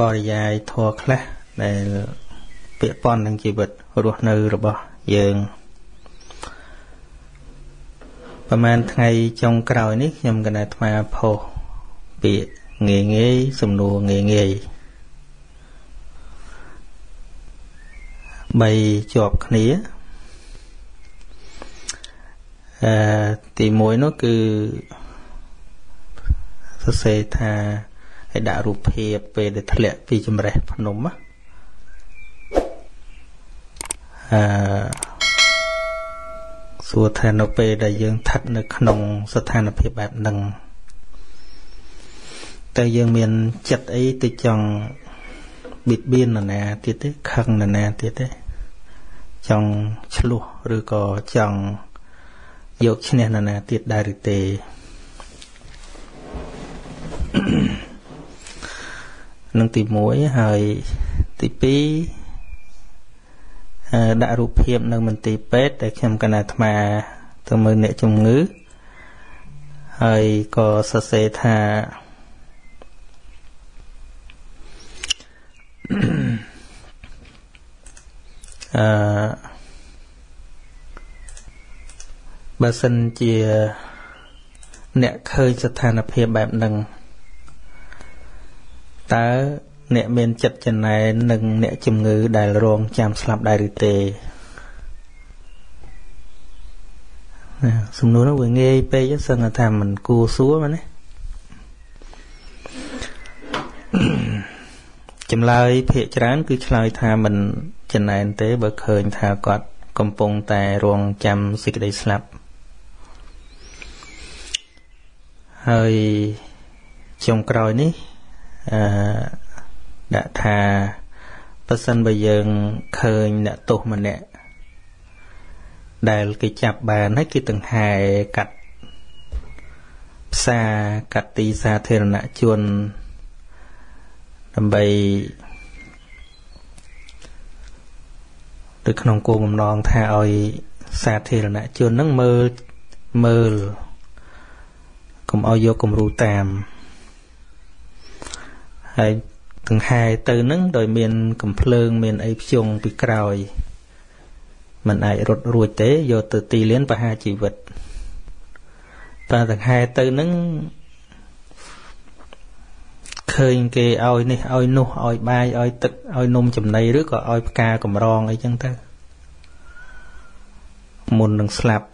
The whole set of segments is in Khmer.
បរិយាយធัวខ្លះដែលពាក់ព័ន្ធនឹងជីវិតរស់នៅរបស់យើងប្រហែលថ្ងៃចុងក្រោយនេះខ្ញុំកណាអាត្មាផុសពាក្យងាយងាយសំណួរងាយងាយបីជាប់គ្នាអឺទី1នោះគឺសរសេរថា ឲ្យដាក់រូបភាពពេលដែលធ្លាក់ពីចម្រេះភ្នំអឺសួរថានៅពេលដែលយើងស្ថិតនៅក្នុងស្ថានភាពបែបហ្នឹងតើយើងមានចិត្តអីទៅចង់បៀតបៀននរណាទៀតទេខឹងនរណាទៀតទេចង់ឆ្លោះឬក៏ចង់យកឈ្នះនរណាទៀតដែរឬទេ នឹងទី1ហើយទី2ដាក់រូបភាពនៅមន្ទីរពេទ្យដែលខ្ញុំកណាអាត្មាទៅមើលអ្នកជំងឺហើយក៏សរសេរថាអឺបើសិនជា អ្នកឃើញស្ថានភាពបែបហ្នឹង តើអ្នកមានចិត្តចំណែននឹងអ្នកជំងឺដែលរងចាំស្លាប់ដែរឬទេណាសំណួរនោះវាងាយពេកសឹងថាមិនគួរសួរមែនទេចម្លើយភាកច្រើន គឺឆ្លើយថាមិនចំណែនទេ បើឃើញថាគាត់កំពុងតែរងចាំសេចក្តីស្លាប់ហើយចុងក្រោយនេះ អឺដាក់ថាបើសិនបើយើងឃើញអ្នកទោសម្នាក់ដែលគេចាប់បានហើយគេទាំងហែកាត់ផ្សារកាត់ទីសាធារណជនដើម្បីទៅក្នុងគោលបំណងថាឲ្យសាធារណជននឹងមើលមើលកុំឲ្យយកគំរូតាម ហើយដង្ហែទៅនឹងដោយមានកំភ្លើង មានអីភ្ជង់ពីក្រោយมันអាចរត់រួចទេយកទៅទីលានបហាជីវិតតែដង្ហែទៅនឹងឃើញគេឲ្យនេះឲ្យនោះឲ្យបាយឲ្យទឹកឲ្យនំចំណីឬក៏ឲ្យផ្កាកម្រងអីចឹងទៅមុននឹងស្លាប់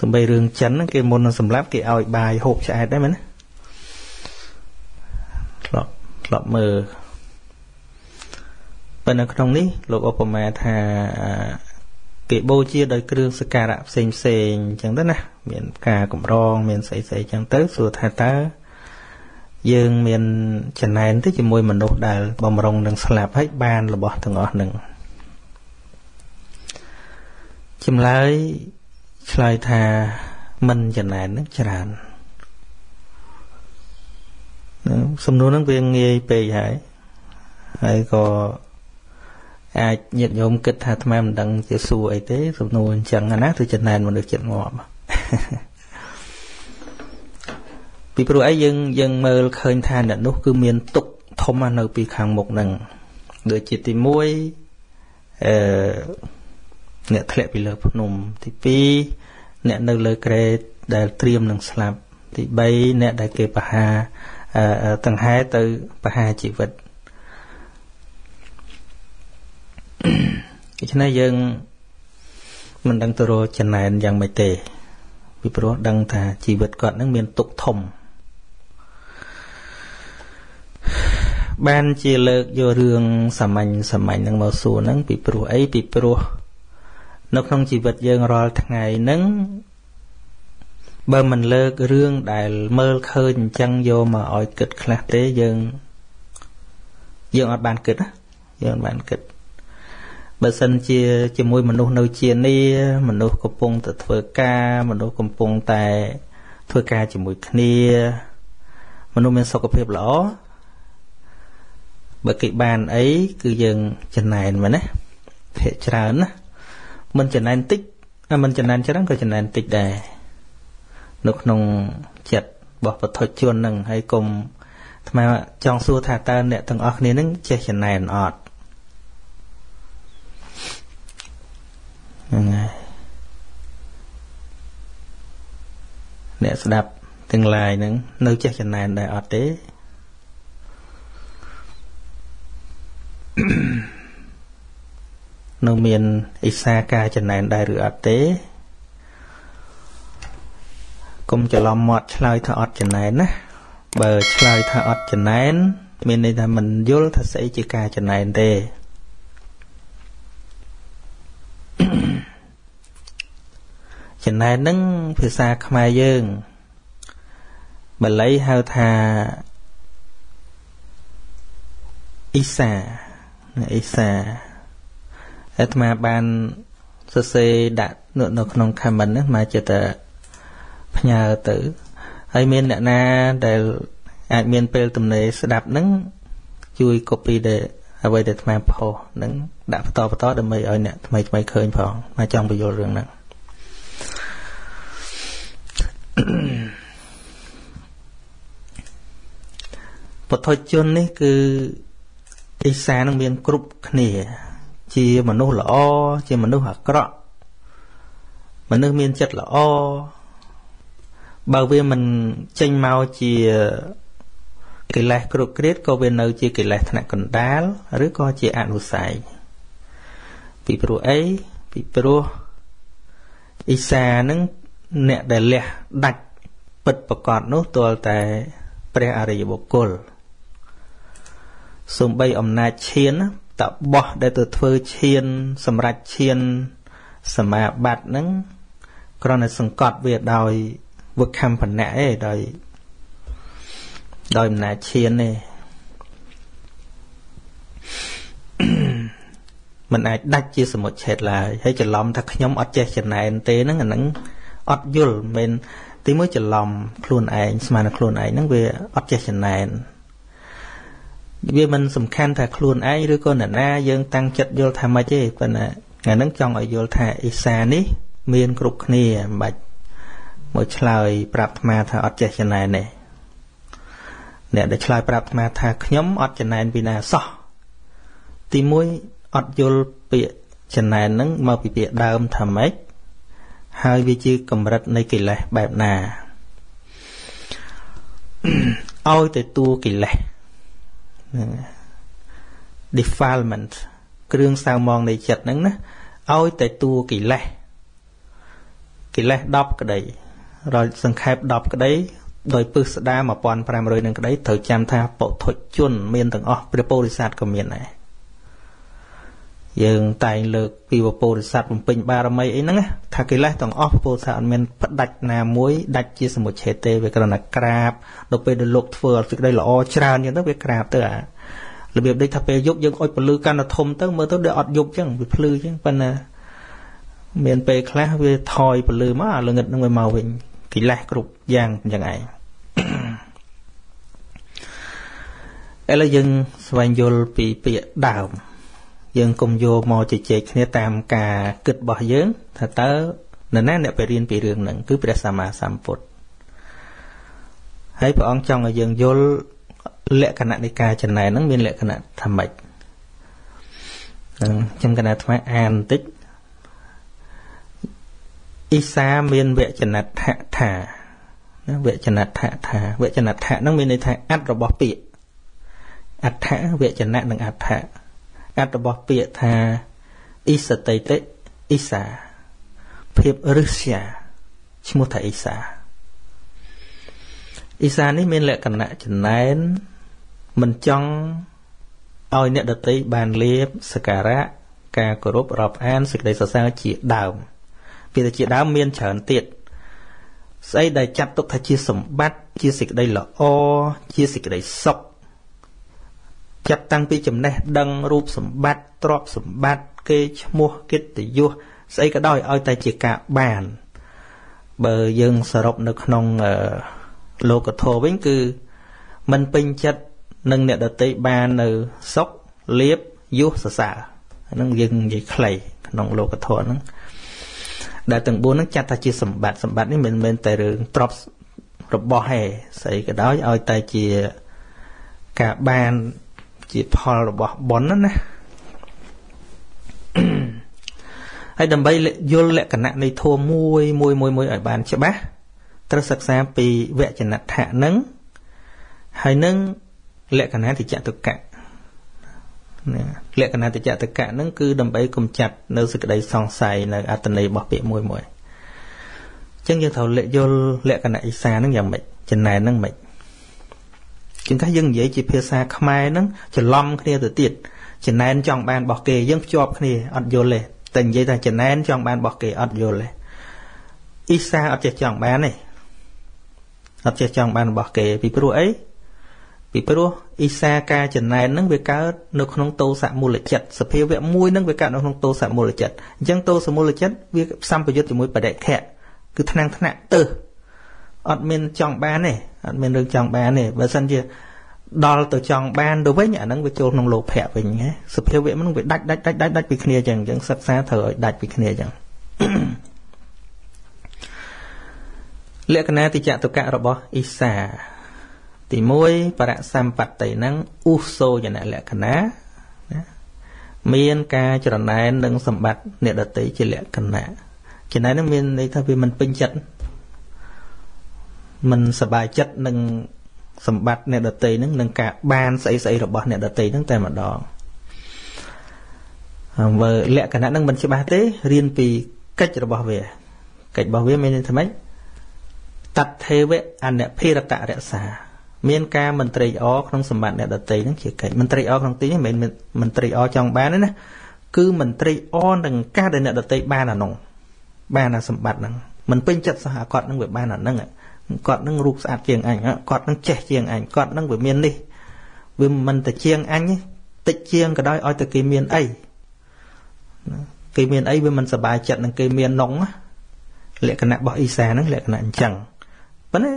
សំបីរឿងចិនគេមុននឹងសម្លាប់គេឲ្យបាយហូបឆ្អែតដែរមែនណាធ្លាប់ ធ្លាប់មើលប៉ុន្តែក្នុងនេះលោកឧបមាថាគេបូជាដោយគ្រឿងសក្ការៈផ្សេងផ្សេងអញ្ចឹងទៅណាមានការកម្រង មានស្អីស្អីអញ្ចឹងទៅសួរថាតើយើងមានចំណែនទៅជាមួយមនុស្សដែលបំរុងនឹងស្លាប់ហើយបានរបស់ទាំងអស់នឹងចម្លើយឆ្លើយថាមិនចំណែននឹងច្រើន សំណួរហ្នឹងវាងាយពេកហើយហើយក៏អាចញាតិញោមគិតថាអាត្មាមិនដឹងជាសួរអីទេ សំណួរអញ្ចឹងណាគឺចំណែនមនុស្សចិត្តងាប់ពីព្រោះអីយើងយើងមើលឃើញថាអ្នកនោះគឺមានទុកធំនៅពីខាងមុខហ្នឹងដូចជាទី1អឺអ្នកធ្លាក់ពីលើភ្នំទី2អ្នកនៅលើក្រេតដែលត្រៀមនឹងស្លាប់ទី3អ្នកដែលគេបហា ដង្ហែទៅបហាជីវិតដូច្នេះយើងមិនដឹងទៅរកចំណែនយ៉ាងម៉េចទេពីព្រោះដឹងថាជីវិតគាត់នឹងមានទុកធំបានជាលើកយករឿងសាមញ្ញសាមញ្ញនឹងមកសួរហ្នឹងពីព្រោះអីពីព្រោះនៅក្នុងជីវិតយើងរាល់ថ្ងៃហ្នឹង បើមិនលើករឿងដែលមើលឃើញអញ្ចឹងយកមកឲ្យគិតខ្លះទេយើងយើងអត់បានគិតយើងអត់បានគិតបើសិនជាជាមួយមនុស្សនៅជានីមនុស្សកំពុងតែធ្វើការមនុស្សកំពុងតែធ្វើការជាមួយគ្នា មនុស្សមានសុខភាពល្អបើគេបានអីគឺយើងចំណែនមែនណាភាកច្រើនណាមិនចំណែនតិចមិនចំណែនច្រើនក៏ចំណែនតិចដែរ នៅក្នុងចិត្តរបស់ពុទ្ធជននឹងហើយកុំថ្មចង់សួរថាតើអ្នកទាំងអស់គ្នានឹងចេះចំណែនអត់ហ្នឹងហើយអ្នកស្ដាប់ទាំងឡាយហ្នឹងនៅចេះចំណែនដែរអត់ទេនៅមានអិសាការចំណែនដែរឬអត់ទេ កុំច្រឡំមាត់ឆ្លើយថាអត់ចំណែនណាបើឆ្លើយថាអត់ចំណែនមានន័យថាមិនយល់ថាស្អីជាការចំណែនទេចំណែននឹងភាសាខ្មែរយើងបាលីហៅថាអ៊ីសាអ៊ីសាអាត្មាបានសរសេរដាក់នៅក្នុង comment ហ្នឹងមកចិត្តតែ ផ្ញើទៅហើយមានអ្នកណាដែលអាចមានពេលទំនេរស្ដាប់ហ្នឹងជួយ copy ដែលអ្វីដែលអាត្មាផុសហ្នឹងដាក់បន្តបន្តដើម្បីឲ្យអ្នកថ្មីថ្មីឃើញផងមកចង់បញ្យល់រឿងហ្នឹងពុទ្ធជននេះគឺអ៊ីសានឹងមានគ្រប់គ្នា ជាមនុស្សល្អជាមនុស្សអាក្រក់មនុស្សមានចិត្តល្អ បើវាមិនចេញមកជាកិលេសគ្រប់គ្រាតក៏វានៅជាកិលេសថ្នាក់កណ្ដាលឬក៏ជាអនុស័យពីព្រោះអីពីព្រោះអ៊ីសានឹងអ្នកដែលលះដាច់ពិតប្រកបនោះទាល់តែព្រះអរិយបុគ្គលសំបីអំណាចឈានតបោះដែលទៅធ្វើឈាន សម្រាប់ឈានសមាបត្តិហ្នឹងគ្រាន់តែសង្កត់វាដោយ វឹកខំបណៈឯងដោយដោយអំណាចឈានទេมันអាចដាច់ជាសមុទ្រឆេតឡើយហើយច្រឡំថាខ្ញុំអត់ចេះចំណែនទេហ្នឹងអាហ្នឹងអត់យល់មិនទីមួយច្រឡំខ្លួនឯងស្មានខ្លួនឯងហ្នឹងវាអត់ចេះចំណែនវាមិនសំខាន់ថាខ្លួនឯងឬក៏អ្នកណាយើងតាំងចិត្តយល់ថាម៉េចទេប៉ុន្តែថ្ងៃហ្នឹងចង់ឲ្យយល់ថាអ៊ីសានេះ មានគ្រប់គ្នាមិនបាច់ មកឆ្លើយប្រាប់អាត្មាថាអត់ចេះចំណែនទេអ្នកដែលឆ្លើយប្រាប់អាត្មាថាខ្ញុំអត់ចំណែនពីណាសោះទី1អត់យល់ពាក្យចំណែនហ្នឹងមកពីពាក្យដើមថាម៉េចហើយវាជាកម្រិតនៃកិលេសបែបណាឲ្យទៅតួកិលេស defilement គ្រឿងសៅមងនៃចិត្តហ្នឹងណាឲ្យតែតួកិលេសកិលេស10ក្តី រយសង្ខេប10ក្តីដោយពឹសស្ដា1500នឹងក្តីត្រូវចាំថាពុទ្ធជន មានទាំងអស់ព្រះពោធិសត្វក៏មានដែរយើងតែងលើកពីពពោធិសត្វបំពេញបារមីអីហ្នឹងថាកិលេសទាំងអស់ពពោធិសត្វអត់មានផ្ដាច់ណាមួយដាច់ជាសមុឆេទេវាគ្រាន់តែក្រាបដល់ពេលដែលលោកធ្វើសេចក្តីល្អច្រើនអញ្ចឹងទៅវាក្រាបទៅអារបៀបដូចថាពេលយប់យើងអុចពលឺកាន់តែធំទៅមើលទៅដូចអត់យប់អញ្ចឹងវាភ្លឺអញ្ចឹងប៉ុន្តែមានពេលខ្លះវាថយពលឺមកអាល្ងិតនឹងវាមកវិញ កិលេសគ្រប់យ៉ាងអញ្ចឹងឯងឥឡូវយើងស្វែងយល់ពីពាក្យដើម យើងកុំយកមកជជែកគ្នាតាមការគិតរបស់យើងថាតើនរណាអ្នកទៅរៀនពីរឿងហ្នឹងគឺព្រះសម្មាសម្ពុទ្ធហើយព្រះអង្គចង់ឲ្យយើងយល់លក្ខណៈនៃការចំណែនហ្នឹងមានលក្ខណៈថាម៉េចខ្ញុំកណាអាត្មាអានបន្តិច អ៊ីសាមានវចនដ្ឋថាណាវចនដ្ឋថាវចនដ្ឋហ្នឹងមានន័យថាអត្តរបស់ពាក្យអដ្ឋវចនៈនិងអដ្ឋអត្តរបស់ពាក្យថាអ៊ីសតិតិអ៊ីសាភាពរឹស្យាឈ្មោះថាអ៊ីសាអ៊ីសានេះមានលក្ខណៈចំណែនមិនចង់ឲ្យអ្នកដតីបានលៀបសក្ការៈការគោរពរាប់អានសេចក្តីសរសើរជាដើម ពីតែជាដើមមានច្រើនទៀតស្អីដែលចាត់ទុកថាជាសម្បត្តិជាសេចក្តីល្អជាសេចក្តីសុខចាត់តាំងពីចំណេះដឹងរូបសម្បត្តិទ្រព្យសម្បត្តិគេឈ្មោះកិត្តិយសស្អីក៏ដោយឲ្យតែជាការបាន បើយើងសរុបនៅក្នុងលោកធម៌វិញគឺมันពេញចិត្តនឹងអ្នកដតីបាននៅសុខលៀបយុះសរសើរហ្នឹងយើងនិយាយខ្លីក្នុងលោកធម៌ហ្នឹង ដែលទាំង4ហ្នឹងចាត់ថាជាសម្បត្តិសម្បត្តិនេះមិនមែនតែរឿងទ្រព្យរបស់ឯងស្អីក៏ដោយឲ្យតែជាការបានជាផលរបស់បុណ្យណាហើយដើម្បីយល់លក្ខណៈនៃធម៌មួយមួយមួយមួយឲ្យបានច្បាស់ត្រូវសិក្សាពីវចនដ្ឋៈនឹងហើយនឹងលក្ខណៈតិចតុកៈ លក្ខណៈតិចតុកៈនឹងគឺដើម្បីកំចាត់នៅសេចក្តីសង្ស័យនៅអត្តន័យរបស់ពាក្យមួយមួយអញ្ចឹងយើងត្រូវយល់លក្ខណៈអ៊ីសានឹងយ៉ាងម៉េចចំណែននឹងម៉េចជាងកាសយើងនិយាយជាភាសាខ្មែរនឹងច្រឡំគ្នាទៅទៀតចំណែនចង់បានរបស់គេយើងភ្ជាប់គ្នាអត់យល់ទេតែនិយាយថាចំណែនចង់បានរបស់គេអត់យល់ទេអ៊ីសាអត់ចេះចង់បានទេអត់ចេះចង់បានរបស់គេពីព្រោះអី ពីព្រោះអ៊ីសាការចំណែននឹងវាកើតនៅក្នុងតោសមូលចិត្តសភាវៈមួយនឹងវាកើតនៅក្នុងតោសមូលចិត្តអញ្ចឹងតោសមូលចិត្តវាសម្ពយុទ្ធជាមួយបដិខៈគឺថ្នាំងថ្នាក់ទៅអត់មានចង់បានទេអត់មានរឿងចង់បានទេបើសិនជាដល់ទៅចង់បានទៅវិញអាហ្នឹងវាចូលក្នុងលោភៈវិញណាសភាវៈហ្នឹងវាដាច់ដាច់ដាច់ដាច់ដាច់ពីគ្នាចឹងអញ្ចឹងសិក្សាត្រូវឲ្យដាច់ពីគ្នាចឹងលក្ខណៈតិចតុកៈរបស់អ៊ីសា ទី1បរសម្បត្តិហ្នឹងឧសោយនលក្ខណៈណាមានការច្រណែននឹងសម្បត្តិអ្នកដតីជាលក្ខណៈចំណែនហ្នឹងមានន័យថាវាមិនពេញចិត្តមិនសบายចិត្តនឹងសម្បត្តិអ្នកដតីហ្នឹងនឹងការបានស្អីស្អីរបស់អ្នកដតីហ្នឹងតែម្ដងហើយលក្ខណៈហ្នឹងមិនច្បាស់ទេរៀនពីកិច្ចរបស់វាកិច្ចរបស់វាមានន័យថាម៉េចតថេវៈអនភិរតរក្សា មានការមន្ត្រីអក្នុងសម្បត្តិអ្នកដតីហ្នឹងជាកិច្ចមន្ត្រីអក្នុងទីនេះមិនមែនមន្ត្រីអចង់បានទេណាគឺមន្ត្រីអនឹងការដែលអ្នកដតីបានអានោះបានអាសម្បត្តិហ្នឹងមិនពេញចិត្តសោះអាគាត់នឹងវាបានអាហ្នឹងគាត់នឹងរូបស្អាតជាងអញគាត់នឹងចេះជាងអញគាត់នឹងវាមាននេះវាមិនតែជាងអញតិចជាងក៏ដោយឲ្យតែគេមានអីគេមានអីវាមិនសบายចិត្តនឹងគេមាននងលក្ខណៈរបស់អ៊ីសាហ្នឹងលក្ខណៈអញ្ចឹងប៉ុន្តែ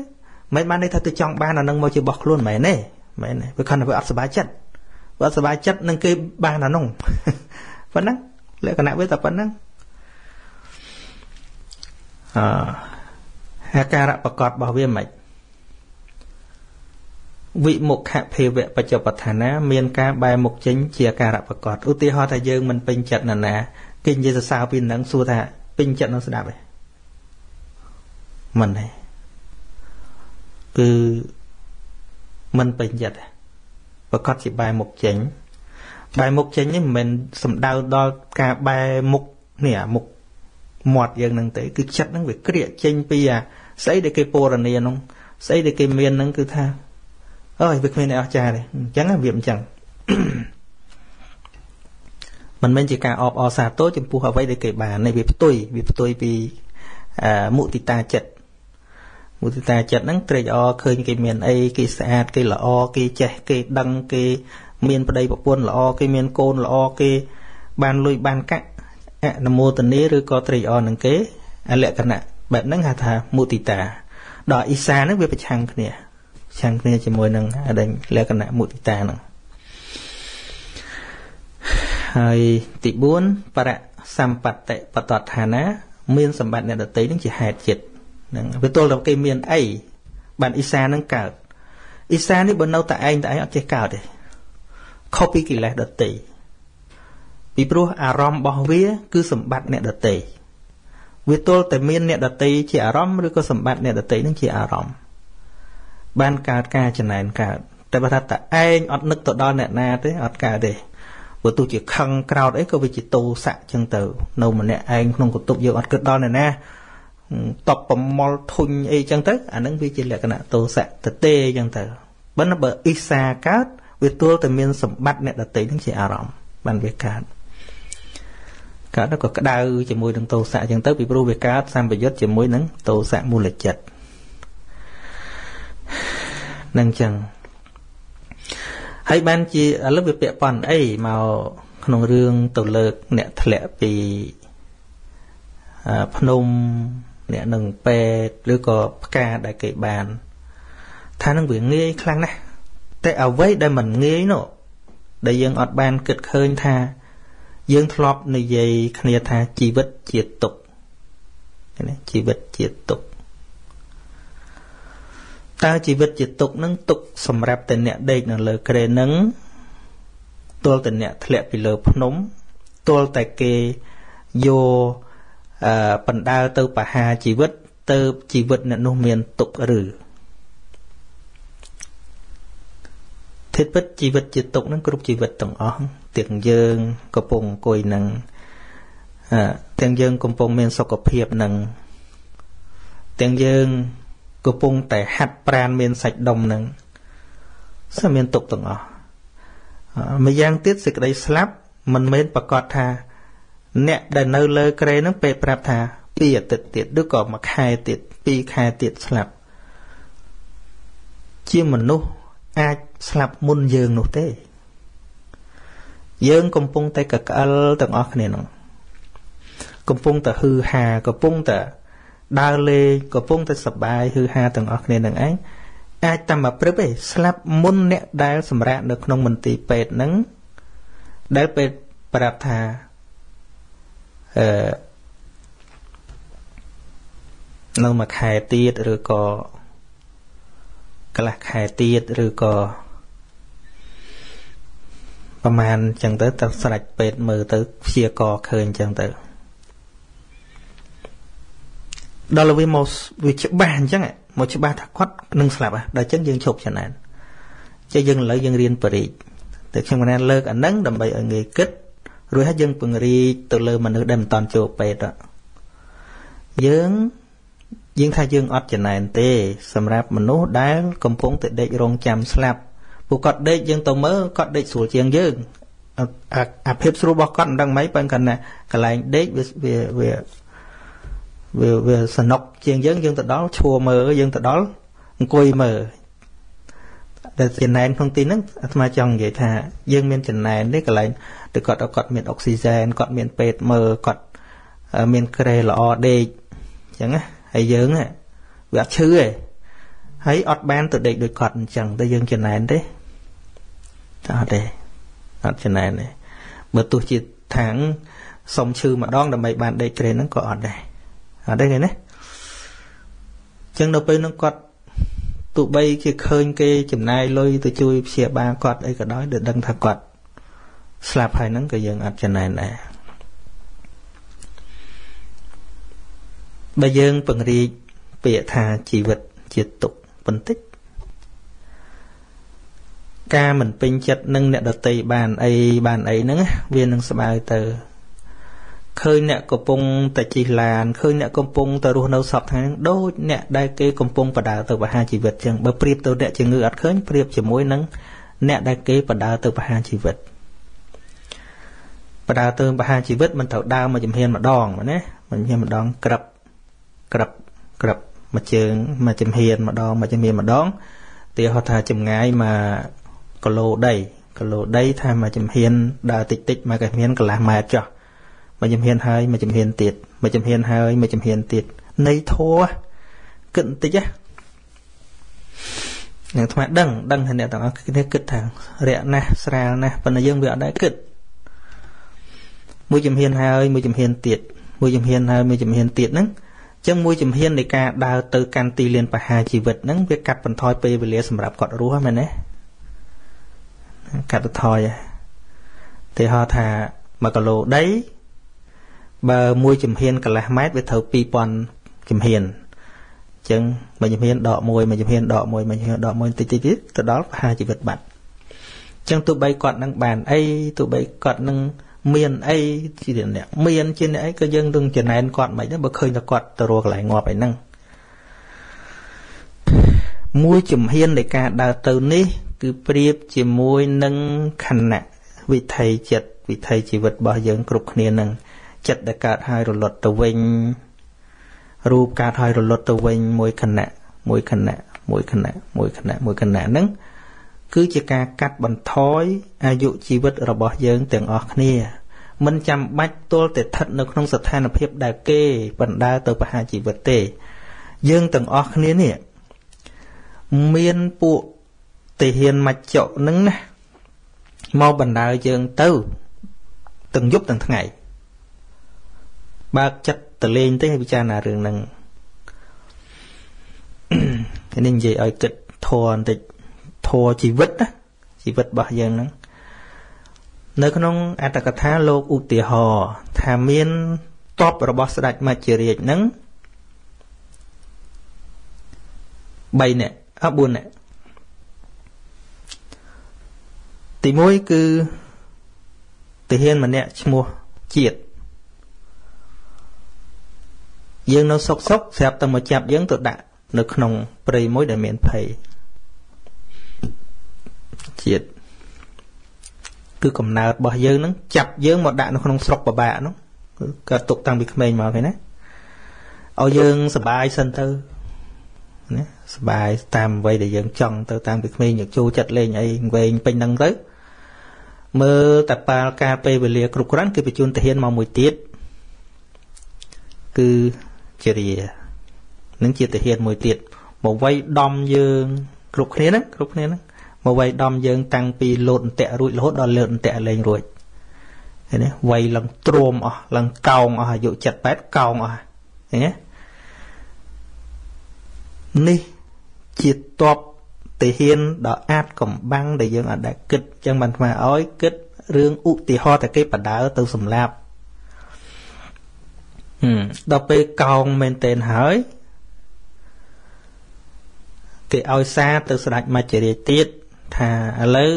មិនបានន័យថាទៅចង់បានអានឹងមកជារបស់ខ្លួនមែនទេមែនទេវាខណ្ឌវាអត់សុបាយចិត្តវាអត់សុបាយចិត្តនឹងគេបានអានោះប៉ុណ្ណឹងលក្ខណៈវាតែប៉ុណ្ណឹងអអាការៈប្រកបរបស់វាមិនវិមុខភាវៈបច្ចុប្បឋានាមានការបែរមុខចេញជាអាការៈប្រកបឧទាហរណ៍ថាយើងមិនពេញចិត្តនរណាគេនិយាយសរសើរពីនឹងសួរថាពេញចិត្តនឹងស្ដាប់ទេមិនទេ គឺមិនពេញចិត្តប្រកាសជាបែរមុខចេញបែរមុខចេញនេះមិនមែនសំដៅដល់ការបែរមុខនេះអាមុខមាត់យើងនឹងទេគឺចិត្តនឹងវាក្រៀកចេញពីអាស្អីដែលគេពរនានោះស្អីដែលគេមាននឹងគឺថាអើយវាគ្មានអស្ចារ្យទេអញ្ចឹងវាអញ្ចឹងមិនមែនជាការអបអរសាទរចំពោះអ្វីដែលគេបាននេះវាផ្ទុយវាផ្ទុយពីមុទិតាចិត្ត មុទិតាចិត្តហ្នឹងត្រេកអរឃើញគេមានអីគេស្អាតគេល្អគេចេះគេដឹងគេមានប្តីប្រពន្ធល្អគេមានកូនល្អគេបានលុយបានកាក់អនុមោទនាឬក៏ត្រេកអរនឹងគេលក្ខណៈបែបហ្នឹងហៅថាមុទិតាដល់អ៊ីសាហ្នឹងវាប្រឆាំងគ្នាប្រឆាំងគ្នាជាមួយនឹងដែលលក្ខណៈមុទិតាហ្នឹងហើយទី4បរៈសម្បត្តិបតតឋានាមានសម្បត្តិអ្នកដតីនឹងជាហេតុចិត្ត ហ្នឹងវាទល់តែគេមានអីបានអ៊ីសានឹងកើតអ៊ីសានេះបើនៅតែឯងតែឯងអត់ចេះកើតទេខុសពីកិលេសដតីពីព្រោះអារម្មណ៍របស់វា គឺសម្បត្តិអ្នកដតីវាទល់តែមានអ្នកដតីជាអារម្មណ៍ឬក៏សម្បត្តិអ្នកដតីនឹងជាអារម្មណ៍បានកើតការចំណែនកើតតែបើថាតឯងអត់នឹកទៅដល់អ្នកណាទេអត់កើតទេព្រោះទោះជាខឹងក្រោតអីក៏វាជាតោស័កចឹងទៅ នៅម្នាក់ឯងក្នុងកតុបយើងអត់គិតដល់អ្នកណា តបប្រមល់ធុញអីចឹងទៅអានឹងវាជាលក្ខណៈតោស័កតទេចឹងទៅបើបើអ៊ីសាកើតវាទល់តែមានសម្បត្តិអ្នកដតីនឹងជាអារម្មណ៍បានវាកើតកើតក៏ក្តៅជាមួយនឹងតោសៈអញ្ចឹងទៅពីព្រោះវាកើតសម្បយុទ្ធជាមួយនឹងតោសៈមូលចិត្តនឹងអញ្ចឹងហើយបានជាឥឡូវវាពាក់ព័ន្ធអីមកក្នុងរឿងទៅលើកអ្នកធ្លាក់ពីភ្នំ អ្នកនឹងពេទ្យឬក៏ផ្កាដែលគេបាន ថានឹងវាងាយខ្លាំងណាស់តែអ្វីដែលមិនងាយនោះដែលយើងអត់បានគិតឃើញថា យើងធ្លាប់និយាយគ្នាថាជីវិតជាទុកណាជីវិតជាទុកតើជីវិតជាទុកនឹងទុកសម្រាប់តែអ្នកដេកនៅលើក្រែនឹងទល់តែអ្នកធ្លាក់ពីលើភ្នំទល់តែគេយកអឺ បណ្ដាលទៅបហាជីវិតទៅជីវិតអ្នកនោះមានទុកឬធិតពិតជីវិតជាទុកនឹងគ្រប់ជីវិតទាំងអស់ទាំងយើងកំពុងអង្គុយនឹងទាំងយើងកំពុងមានសុខភាពនឹងទាំងយើងកំពុងតែហាត់ប្រានមានសាច់ដុំនឹងសើមានទុកទាំងអស់ម្យ៉ាងទៀតសេចក្តីស្លាប់មិនមែនប្រកាសថា អ្នកដែលនៅលើក្រែនឹងពេលប្រាប់ថាពីអាទិត្យទៀតឬក៏មួយខែទៀតពីរខែទៀតស្លាប់ជាមនុស្សអាចស្លាប់មុនយើងនោះទេ យើងកំពុងតែកក្អិលទាំងអស់គ្នានោះកំពុងតែហឺហាកំពុងតែដើរលេងកំពុងតែសប្បាយហឺហាទាំងអស់គ្នានឹងឯងអាចតែមកព្រឹបឯងស្លាប់មុនអ្នកដែលសម្រាប់នៅក្នុងមន្ទីរពេទ្យហ្នឹងដែលពេទ្យប្រាប់ថា អឺនៅមួយខែទៀតឬក៏កន្លះខែទៀតឬក៏ប្រហែលអញ្ចឹងទៅទៅស្រេចពេទ្យមើលទៅព្យាករឃើញអញ្ចឹងទៅដល់វាមកវាច្បាស់អញ្ចឹងមកច្បាស់ថាគាត់នឹងស្លាប់ដល់អញ្ចឹងយើងឈប់ចំណែនចេះយើងឥឡូវយើងរៀនបរិយតែខ្ញុំកណាលើកអានឹងដើម្បីឲ្យងាយគិត រួចហើយយើងពង្រីកទៅលើមនុស្សដែលមិនតន់ចូលពេទ្យយើងយើងថាយើងអត់ចំណែនទេ សម្រាប់មនុស្សដែល កំពុងតែដេករងចាំស្លាប់ពួកគាត់ដេកយើងទៅមើលគាត់ដេកស្រួលជាងយើងអាភាពស្រួលរបស់គាត់មិនដឹងម៉េចប៉ុន្តែកន្លែងដេកវាវាវាវាវាសនុកជាងយើងយើងទៅដល់ឈួរមើលយើងទៅដល់អង្គុយមើល ដែលចំណែនក្នុងទីហ្នឹងអាត្មាចង់និយាយថាយើងមានចំណែនទេកន្លែងទៅគាត់គាត់មានអុកស៊ីហ្សែនគាត់មានពេទ្យមើលគាត់មានក្រែល្អដេកអញ្ចឹងណាហើយយើងវាអត់ឈឺទេហើយអត់បានទៅដេកដូចគាត់អញ្ចឹងតែយើងចំណែនទេអត់ទេអត់ចំណែនទេបើទោះជាថាងសុំឈឺម្ដងដើម្បីបានដេកក្រែហ្នឹងក៏អត់ដែរអត់ទេគេណាចឹងនៅពេលហ្នឹងគាត់ ទោះបីជាឃើញគេចំណាយលុយទៅជួយព្យាបាលគាត់អីក៏ដោយដែលដឹងថាគាត់ស្លាប់ហើយហ្នឹងក៏យើងអត់ចំណែនដែរបើយើងពង្រីកពាក្យថាជីវិតជាទុកបន្តិចការមិនពេញចិត្តនឹងអ្នកដតីបានអីបានអីហ្នឹងវានឹងស្បើយទៅ ឃើញអ្នកកំពុងតែជិះឡានឃើញអ្នកកំពុងតែរស់នៅសពថ្ងៃហ្នឹងដូចអ្នកដែលគេកំពុងបដើទៅបហាជីវិតចឹងបើប្រៀបទៅអ្នកជំងឺអត់ឃើញប្រៀបជាមួយនឹងអ្នកដែលគេបដើទៅបហាជីវិតបដើទៅបហាជីវិតមិនត្រូវដើរមកជំហានម្ដងណាមិនជំហានម្ដងក្រឹបក្រឹបក្រឹបមួយជើងមួយជំហានម្ដងមួយជំហានម្ដងទីហៅថាចម្ងាយមកគីឡូដីគីឡូដីថាមួយជំហានដើរតិចតិចមកជំហានកន្លះម៉ែត្រចុះ មួយជំហានហើយមួយជំហានទៀតមួយជំហានហើយមួយជំហានទៀតនៃធัวគិតបន្តិចណានឹងថ្មដឹងដឹងថាអ្នកទាំងអស់គ្នាគិតថារាក់ណាស់ស្រាលណាស់ប៉ុន្តែយើងវាអត់ដែរគិតមួយជំហានហើយមួយជំហានទៀតមួយជំហានហើយមួយជំហានទៀតហ្នឹងចឹងមួយជំហាននៃការដើរទៅកាន់ទីលានបហាជីវិតហ្នឹងវាកាត់បន្ថយពេលវេលាសម្រាប់គាត់រស់ហ្នឹងមែនទេកាត់បន្ថយទេហៅថា1គីឡូដី បើមួយជំហានកន្លះម៉ែត្រវាត្រូវ2000ជំហានអញ្ចឹងមួយជំហានដកមួយមួយជំហានដកមួយមួយជំហានដកមួយតិចតិចទៀតទៅដល់បហាជីវិតបាត់អញ្ចឹងទោះបីគាត់នឹងបានអីទោះបីគាត់នឹងមានអីជាអ្នកមានជាអ្នកអីក៏យើងនឹងចំណែនគាត់មិនដែរបើឃើញតែគាត់ទៅរកកន្លែងងាប់អីហ្នឹងមួយជំហាននៃការដើរទៅនេះ គឺប្រៀបជាមួយនឹងខណៈវិថីចិត្តវិថីជីវិតរបស់យើងគ្រប់គ្នានឹង ចិត្តដែលកើតហើយរលត់ទៅវិញរូបកើតហើយរលត់ទៅវិញមួយខណៈមួយខណៈមួយខណៈមួយខណៈមួយខណៈហ្នឹងគឺជាការកាត់បន្ថយអាយុជីវិតរបស់យើងទាំងអស់គ្នាមិនចាំបាច់ទល់តែស្ថិតនៅក្នុងស្ថានភាពដែលគេបណ្ដាលទៅប្រហារជីវិតទេ យើងទាំងអស់គ្នានេះមានពួកទាហានមច្ចុនឹងណាមកបណ្ដាលយើងទៅទាំងយប់ទាំងថ្ងៃ បើកចិត្តទៅលេងទេពិចារណារឿងហ្នឹងនេះនិយាយឲ្យគិតធរបន្តិចធរជីវិតណាជីវិតរបស់យើងហ្នឹងនៅក្នុងអត្តកថាលោកឧទាហរណ៍ថាមានតបរបស់ស្ដេចមច្ចរាជហ្នឹង3នាក់អ4នាក់ទី1គឺទាហានម្នាក់ឈ្មោះជាតិ យើងនៅសុកសុកស្រាប់តែមកចាប់យើងទៅដាក់នៅក្នុងព្រៃមួយដែលមានភ័យជាតិគឺកំណើតរបស់យើងនឹងចាប់យើងមកដាក់នៅក្នុងស្រុកបបាក់នោះគឺកើតទុកតាំងពីក្មេងមកគេណាឲ្យយើងសុបាយសិនទៅណាសុបាយតាមអ្វីដែលយើងចង់ទៅតាមពីក្មេងយកចូលចិត្តលេងអីវែងពេញនឹងទៅមើលតប៉ាលការពេលវេលាគ្រប់គ្រាន់គឺបញ្ជូនទាហានមកមួយទៀតគឺ ជារានឹងជាទាហានមួយទៀតមកវាយដំយើងគ្រប់គ្នាហ្នឹងគ្រប់គ្នាហ្នឹងមកវាយដំយើងតាំងពីលោតអន្ទាក់រួចរហូតដល់លើកអន្ទាក់លែងរួចឃើញទេវាយឡើងទ្រាំអស់ឡើងកោងអស់អាយុ7 8កោងអស់ឃើញទេនេះជាតបទាហានដ៏អាចកំបាំងដែលយើងអាចដែលគិតចឹងបានថ្មឲ្យគិតរឿងឧទាហរណ៍តែគេបដើទៅសម្លាប់ ដល់ពេលកោងមែនតែនហើយគេឲ្យសារទៅស្ដេចមច្ចរាជទៀតថាឥឡូវ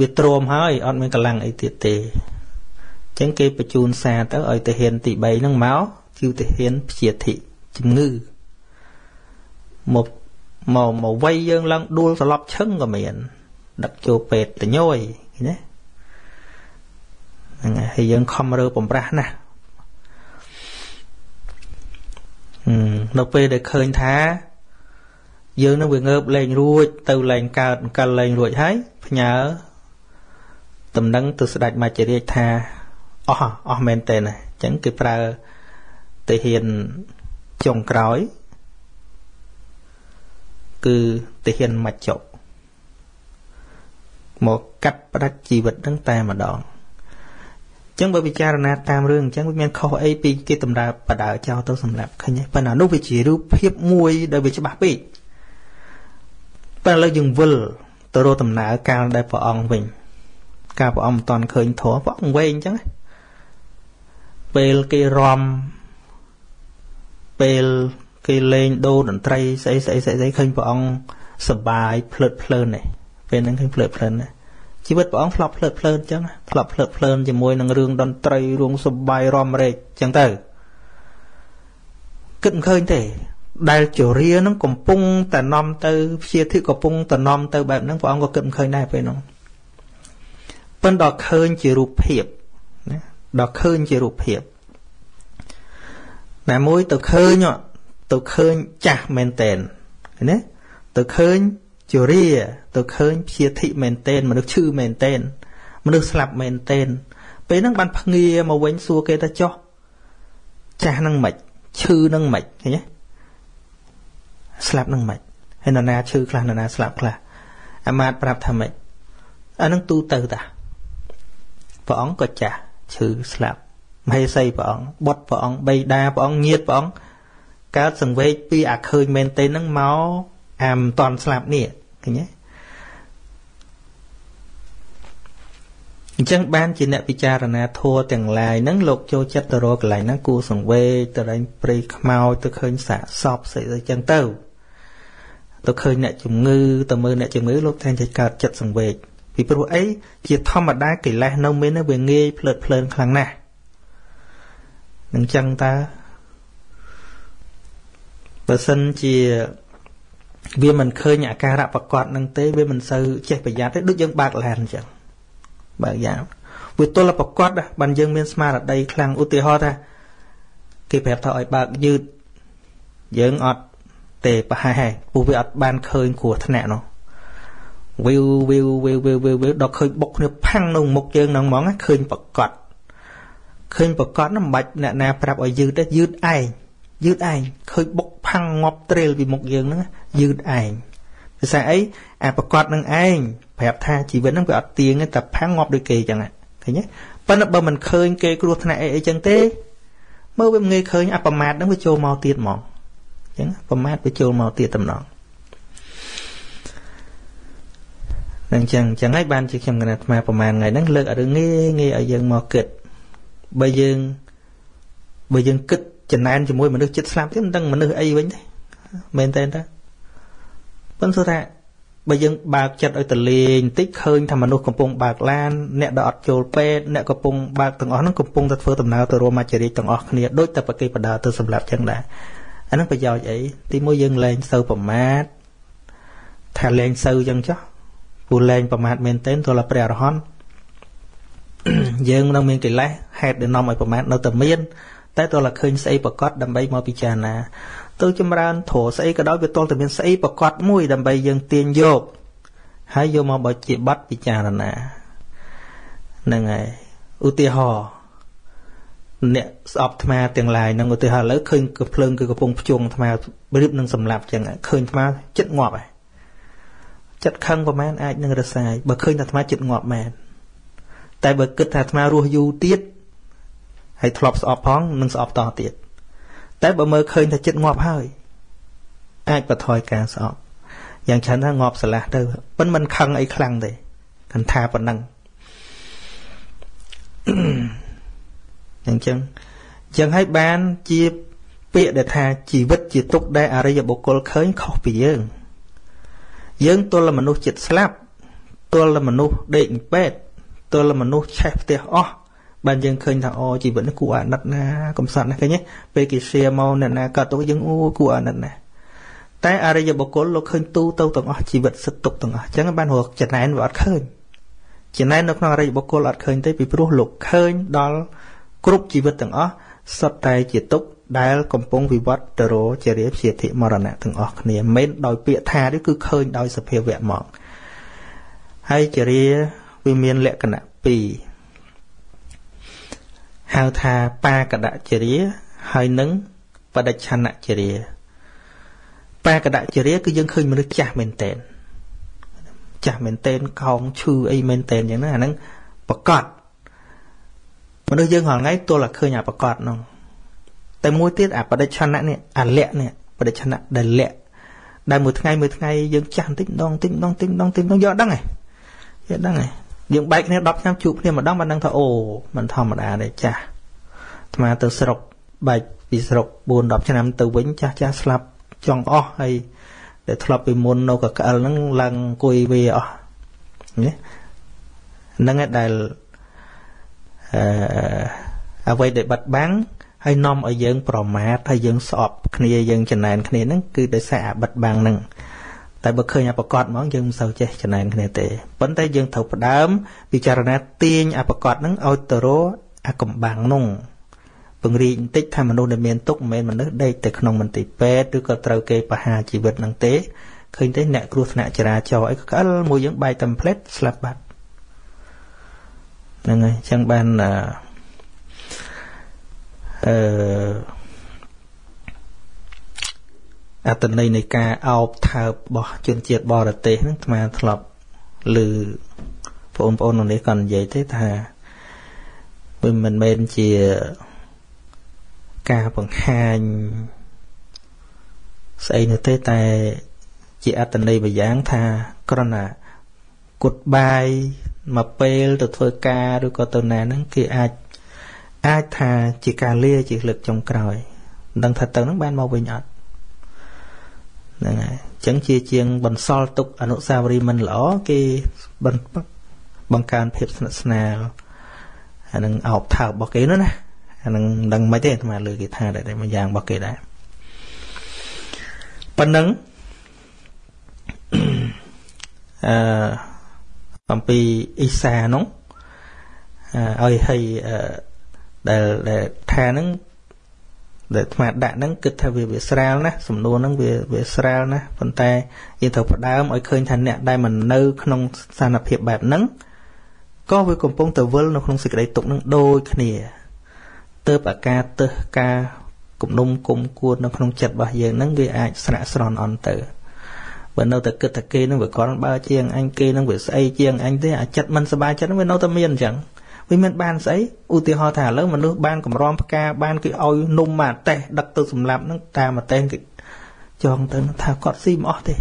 វាទ្រាំហើយអត់មានកម្លាំងអីទៀតទេអញ្ចឹងគេបញ្ជូនសារទៅឲ្យទាហានទី3ហ្នឹងមកជាទាហានព្យាធិជំងឺមកមកមកវ័យយើងឡើងដួលស្លាប់ឈឹងក៏មាន ដឹកចូលពេទ្យតញយឃើញទេហ្នឹងហើយយើងខំរើបំប្រាស់ណាស់ នៅពេលដែលឃើញថាយើងនឹងវាងើបលែងរួច ទៅលែងកើតកាលលែងរួចហើយផ្ញើតំណែងទៅស្ដេចមច្ចរាជថាអស់អស់មែនតើអញ្ចឹងគេប្រើទាហានចុងក្រោយ គឺទាហានមច្ចុមកកាត់ផ្ដាច់ជីវិតនឹងតែម្ដងអញ្ចឹងបើពិចារណាតាមរឿងអញ្ចឹងវាមានខុសអីពីគេតម្រើបដើចោលទៅសម្រាប់ឃើញទេប៉ុន្តែនោះវាជារូបភាពមួយដែលវាច្បាស់ពេកប៉ុន្តែឥឡូវយើងវិលទៅរកដំណើរកាលដែលព្រះអង្គវិញកាលព្រះអង្គមិនតាន់ឃើញធម៌ព្រះអង្គវែងអញ្ចឹងពេលគេរំពេលគេលេងដូរតន្ត្រីស្អីស្អីស្អីស្អីឃើញព្រះអង្គសបាយភ្លើតភ្លើននេះពេលហ្នឹងឃើញភ្លើតភ្លើនណា ជីវិតព្រះអង្គធ្លាប់ភ្លើតភ្លើនអញ្ចឹងធ្លាប់ភ្លើតភ្លើនជាមួយនឹងរឿងតន្ត្រីរឿងសបាយរំរែកអញ្ចឹងទៅគិតមិនឃើញទេ ដែលជរានឹងកំពុងតែនាំទៅព្យាធិកំពុងតែនាំទៅបែបហ្នឹងព្រះអង្គក៏គិតមិនឃើញដែរពេលហ្នឹងប៉ុន្តែដល់ឃើញជារូបភាពណាដល់ឃើញជារូបភាពតែមួយទៅឃើញទៅឃើញចាស់មែនតែនណាទៅឃើញ ជរាទៅឃើញព្យាធិមែនតែនមនុស្សឈឺមែនតែនមនុស្សស្លាប់មែនតែនពេលហ្នឹងបានភ្ងាមកវិញសួរគេថាចុះចាស់ហ្នឹងមិនឈឺហ្នឹងមិនឃើញទេស្លាប់នឹងមិនហើយនរណាឈឺខ្លះនរណាស្លាប់ខ្លះអាមាតប្រាប់ថាម៉េចអានឹងទូទៅតាព្រះអង្គក៏ចាស់ឈឺស្លាប់មហេសីព្រះអង្គបុតព្រះអង្គបៃតាព្រះអង្គញាតព្រះអង្គកើតសង្វេគពីអាឃើញមែនទេនឹងមកអាមិនតន់ស្លាប់នេះ ឃើញទេអញ្ចឹងបានជាអ្នកពិចារណាធัวទាំងឡាយហ្នឹងលោកចូលចិត្តទៅរកកន្លែងហ្នឹងគូសង្វេគទៅរែងព្រៃខ្មោចទៅឃើញសាកសពស្អីទៅអញ្ចឹងទៅទៅឃើញអ្នកជំងឺទៅមើលអ្នកជំងឺលោកតែងតែកើតចិត្តសង្វេគពីព្រោះអីជាធម្មតាកិលេសនៅមានវាងាយភ្លើតភ្លើនខ្លាំងណាស់នឹងចឹងតើបើសិនជា វាមិនឃើញអាការៈប្រកបនឹងទេវាមិនសូវចេះប្រយ័ត្នទេដូចយើងបើកឡានអញ្ចឹងបើយ៉ាងវាទល់ប្រកបបានយើងមានស្មារតីខ្លាំងឧទាហរណ៍ថាគេប្រាប់ថាឲ្យបើកយឺតយើងអត់ទេប្រហែលហើយព្រោះវាអត់បានឃើញគ្រោះថ្នាក់នោះវីវវីវវីវវីវវីវវីវដល់ឃើញបុកគ្នាផាំងនៅមុខយើងហ្នឹងហ្មងឃើញប្រកបឃើញប្រកបហ្នឹងមិនបាច់អ្នកណាប្រាប់ឲ្យយឺតទេយឺតឯងយឺតឯងឃើញបុក ផាំងងាប់ត្រេលពីមុខយើងហ្នឹងយឺតឯងភាសាអីអាប្រកបនឹងឯងប្រាប់ថាជីវិតហ្នឹងវាអត់ទៀងទេតែផាំងងាប់ដូចគេចឹងឃើញទេប៉ុន្តែបើមិនឃើញគេគ្រោះថ្នាក់អីអីចឹងទេមើលវាងាយឃើញអប្រមាទហ្នឹងវាចូលមកទៀតហ្មងអញ្ចឹងប្រមាថវាចូលមកទៀតតំណងនឹងអញ្ចឹងអញ្ចឹងហើយបានជាខ្ញុំកណាត់អាប្រហែលថ្ងៃហ្នឹងលើករឿងងាយងាយឲ្យយើងមកគិតបើយើងបើយើងគិត ចំណែនជាមួយមនុស្សចិត្តស្លាប់ទៀតមិនដឹងមនុស្សអីវិញទេមែនតើតើប៉ុន្តែថាបើយើងបើកចិត្តឲ្យតលេងបន្តិចឃើញថាមនុស្សកំពុងបើកឡានអ្នកដែលអត់ចូលពេទ្យអ្នកកំពុងបើកទាំងអស់ហ្នឹងកំពុងតែធ្វើដំណើរទៅរមច្ចរិយទាំងអស់គ្នាដូចតែប្រកេបដាទៅសម្រាប់ចឹងដែរអាហ្នឹងប្រយោជន៍អីទីមួយយើងលែងសូវប្រមាទថាលែងសូវចឹងចុះពូលែងប្រមាទមែនទែនទោះឡាព្រះអរហន្តយើងនឹងមានកិលេសហេតុដែលនាំឲ្យប្រមាទនៅតែមាន តែទោះឡាឃើញស្អីប្រកបដើម្បីមកពិចារណា ទៅចម្រើនធัวស្អីក៏ដោយវាទល់តែមានស្អីប្រកបមួយដើម្បីយើងទាញយកហើយយកមកបើជាប័ណ្ណពិចារណាហ្នឹងហើយឧទាហរណ៍អ្នកស្អប់អាត្មាទាំងឡាយហ្នឹងឧទាហរណ៍ឥឡូវឃើញកភ្លើងគឺកំពុងភ្ជុងអាត្មារៀបនឹងសម្លាប់ចឹងឃើញអាត្មាចិត្តងាប់ហើយចិត្តខឹងប្រហែលអាចនឹងរសាយបើឃើញថាអាត្មាចិត្តងាប់មែនតែបើគិតថាអាត្មារស់យូរទៀត ហើយធ្លាប់ស្អប់ផងនឹងស្អប់តទៀតតែបើមើលឃើញថាចិត្តងាប់ហើយអាចបន្ថយការស្អប់យ៉ាងច្រើនថាងាប់ស្រឡះទៅប៉ុន្តែមិនខឹងអីខ្លាំងទេគិតថាប៉ុណ្ណឹងអញ្ចឹងអញ្ចឹងហើយបានជាពាក្យដែលថាជីវិតជាទុកដែលអរិយបុគ្គលឃើញខុសពីយើងយើងទល់មនុស្សចិត្តស្លាប់ទល់មនុស្សដេកពេទ្យទល់មនុស្សឆេះផ្ទះអស់ បានយើងឃើញថាអូជីវិតនេះគួរអាណិតណាកំសត់ណាឃើញទេពេលគេ share មកអ្នកណាក៏ទុកយើងអូគួរអាណិតណាតែអរិយបុគ្គលលោកឃើញទូទៅទាំងអស់ជីវិតសិតទុកទាំងអស់អញ្ចឹងបានរកចំណែនវាអត់ឃើញចំណែននៅក្នុងអរិយបុគ្គលអត់ឃើញទេពីព្រោះលោកឃើញដល់គ្រប់ជីវិតទាំងអស់សុទ្ធតែជាទុកដែលកំពុងវិវត្តទៅរជារាព្យាធិមរណៈទាំងអស់គ្នាមិនដោយពាក្យថានេះគឺឃើញដោយសភាវៈមកហើយជារាវាមានលក្ខណៈ2 ហៅថាបាកដចរិយាហើយនឹងបដិឆនចរិយាបាកដចរិយាគឺយើងឃើញមនុស្សចាស់មែនតែនចាស់មែនតែនកោងឈឺអីមែនតែនយ៉ាងហ្នឹងអាហ្នឹងប្រកាសមនុស្សយើងរាល់ថ្ងៃទល់តែឃើញអាប្រកាសហ្នឹងតែមួយទៀតអាបដិឆនៈនេះអាលៈនេះបដិឆនៈដែលលៈដែលមួយថ្ងៃមួយថ្ងៃយើងចាស់បន្តិចម្ដងបន្តិចម្ដងបន្តិចម្ដងបន្តិចម្ដងយកដឹងហ៎យកដឹងហ៎ យើងបែកគ្នា10ឆ្នាំជួបគ្នាម្ដងបានដឹងថាអូมันធម្មតាទេចាស់អាត្មាទៅស្រុកបែកពីស្រុក4 10ឆ្នាំទៅវិញចាស់ចាស់ស្លាប់ចង់អស់ហើយដែលធ្លាប់ពីមុននៅកក្អិលហ្នឹងឡើងអង្គុយវាអស់នេះហ្នឹងឯដែលអឺអ្វីដែលបាត់បាំងហើយនាំឲ្យយើងប្រមាថហើយយើងស្អប់គ្នាយើងចំណែនគ្នាហ្នឹងគឺដោយសារអាបិទបាំងហ្នឹង តែបើឃើញអាប្រកបហ្មងយើងមិនសូវចេះចំណែនគ្នាទេប៉ុន្តែយើងត្រូវផ្ដើមពិចារណាទាញអាប្រកបហ្នឹងឲ្យទៅរអាកំបាំងនោះពង្រីកបន្តិចថាមនុស្សដែលមានទុកមិនមែនមនុស្សដេកទៅក្នុងមន្ទីរពេទ្យឬក៏ត្រូវគេបហាជីវិតនឹងទេឃើញទេអ្នកគ្រោះថ្នាក់ចរាចរណ៍អីក៏ក្អិលមួយយើងបែកតែផ្លេតស្លាប់បាត់ហ្នឹងហើយអញ្ចឹងបានអឺ អត្តន័យនៃការអោបថើបរបស់ជនជាតិបរទេសហ្នឹងអាត្មាធ្លាប់ឮបងប្អូននៅនេះគាត់និយាយទេថាវាមិនមែនជាការបង្ហាញស្អីនោះទេតែជាអត្តន័យមួយយ៉ាងថាគ្រាន់តែគុតបាយមកពេលទៅធ្វើការឬក៏ទៅណាហ្នឹងគេអាចអាចថាជាការលាជាលើកចុងក្រោយមិនដឹងថាទៅហ្នឹងបានមកវិញអត់ ហ្នឹងហើយអញ្ចឹងជាជាងបន្សល់ទុកអនុស្សាវរីយ៍មិនល្អគេបង្កើនភាពស្និទ្ធស្នាលអានឹងអោបថើបរបស់គេនោះណាអានឹងដឹងមិនទេអាត្មាលើគេថាដែរមួយយ៉ាងរបស់គេដែរប៉ុណ្ណឹងអឺអំពីអ៊ីសានោះឲ្យឲ្យដែលដែលថាហ្នឹង ដែលអាត្មាដាក់ហ្នឹងគិតថាវាវាស្រាលណាសំណួរហ្នឹងវាវាស្រាលណាប៉ុន្តែយើងត្រូវផ្ដើមឲ្យឃើញថាអ្នកដែលមិននៅក្នុងស្ថានភាពបែបហ្នឹងក៏វាកំពុងតែវិលនៅក្នុងសេចក្តីទុកហ្នឹងដូចគ្នាទៅអាការទឹះការគំនុំគុំគួននៅក្នុងចិត្តរបស់យើងហ្នឹងវាអាចស្រាក់ស្រន់អន់ទៅបើនៅតែគិតថាគេនឹងវាគ្រាន់បើជាងអញគេនឹងវាស្អីជាងអញទេអាចិត្តមិនសบายចិត្តហ្នឹងវានៅតែមានអញ្ចឹង វាមិនបានស្អីឧទាហរណ៍ថាឥឡូវមនុស្សបានកម្រងផ្កាបានគេឲ្យនំមកតេះដឹកទៅសម្លាប់ហ្នឹងតាមតេះគេចងទៅថាគាត់ស៊ីមិនអស់ទេ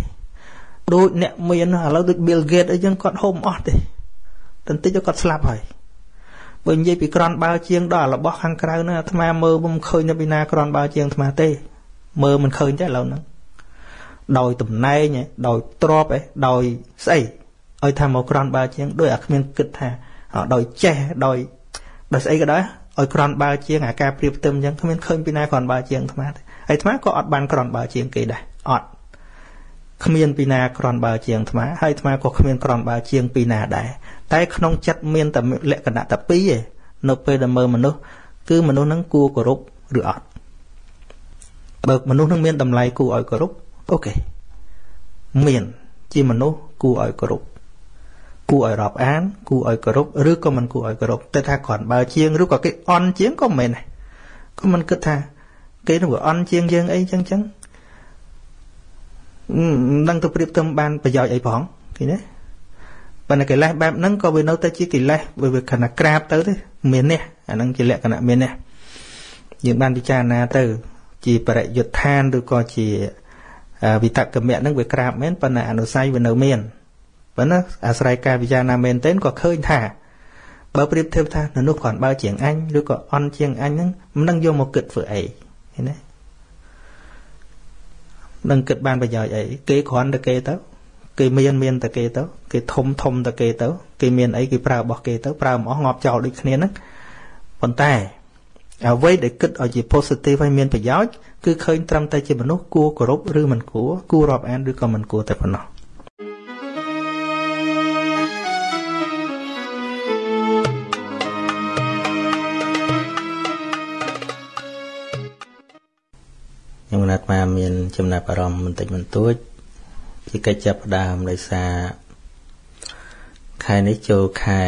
ដូចអ្នកមានឥឡូវដូច Bill Gates អីចឹងគាត់ហូបមិនអស់ទេតែបន្តិចគាត់ស្លាប់ហើយបើនិយាយពីក្រាន់បើជាងដល់របស់ខាងក្រៅហ្នឹងអាត្មាមើលមិនឃើញនៅពីណាក្រាន់បើជាងអាត្មាទេ មើលមិនឃើញទេឥឡូវហ្នឹងដោយតំណែងដោយទ្របឯដោយស្អីឲ្យថាមកក្រាន់បើជាងដោយអាគ្មានគិតថា ដោយចេះដោយដោយស្អីក៏ដោយឲ្យក្រាន់បើជាងអាការប្រៀបផ្ទឹមអញ្ចឹងគ្មានឃើញពីណាក្រាន់បើជាងអាត្មាទេហើយអាត្មាក៏អត់បានក្រាន់បើជាងគេដែរអត់គ្មានពីណាក្រាន់បើជាងអាត្មាហើយអាត្មាក៏គ្មានក្រាន់បើជាងពីណាដែរតែក្នុងចិត្តមានតែលក្ខណៈតែពីរឯងនៅពេលដែលមើលមនុស្សគឺមនុស្សហ្នឹងគួរគោរពឬអត់បើមនុស្សនឹងមានតម្លៃគួរឲ្យគោរពអូខេមានជាមនុស្សគួរឲ្យគោរព គួរឲ្យរាប់អាន គួរឲ្យគោរពឬក៏មិនគួរឲ្យគោរពតែថាគ្រាន់បើជាងឬក៏គេអន់ជាងក៏មិនមែនដែរក៏មិនគិតថាគេនឹងអន់ជាងយើងអីចឹងចឹងមិនដឹងទៅប្រៀបទៅបានប្រយោជន៍អីផងឃើញទេប៉ុន្តែកិលេសបែបហ្នឹងក៏វានៅតែជាកិលេសវាខណៈក្រាបទៅទេមាននេះអាហ្នឹងជាលក្ខណៈមាននេះយើងបានពិចារណាទៅ ជាបរិយុទ្ធានឬក៏ជាវិតកមៈហ្នឹងវាក្រាបមែនប៉ុន្តែអនុស័យវានៅមាន ប៉ុន្តែអាស្រ័យការពិចារណាមែនទែនក៏ឃើញថាបើប្រៀបធៀបថានៅនោះគ្រាន់បើជាងអញឬក៏អន់ជាងអញហ្នឹងមិនដឹងយកមកគិតធ្វើអីឃើញទេនឹងគិតបានប្រយោជន៍អីគេគ្រាន់តែគេទៅគេមានមានតែគេទៅគេធំធំតែគេទៅគេមានអីគេប្រើរបស់គេទៅប្រើមិនអស់ងាប់ចោលដូចគ្នាហ្នឹងប៉ុន្តែអ្វីដែលគិតឲ្យជា positive ហើយមានប្រយោជន៍គឺឃើញត្រឹមតែជាមនុស្សគួរគោរពឬមិនគួរគួររាប់អានឬក៏មិនគួរតែប៉ុណ្ណោះ ខ្ញុំណាត់មកមានចំណាប់អារម្មណ៍បន្តិចបន្តួចពីកិច្ចចាប់ផ្ដើមដោយសារខែនេះចូលខែ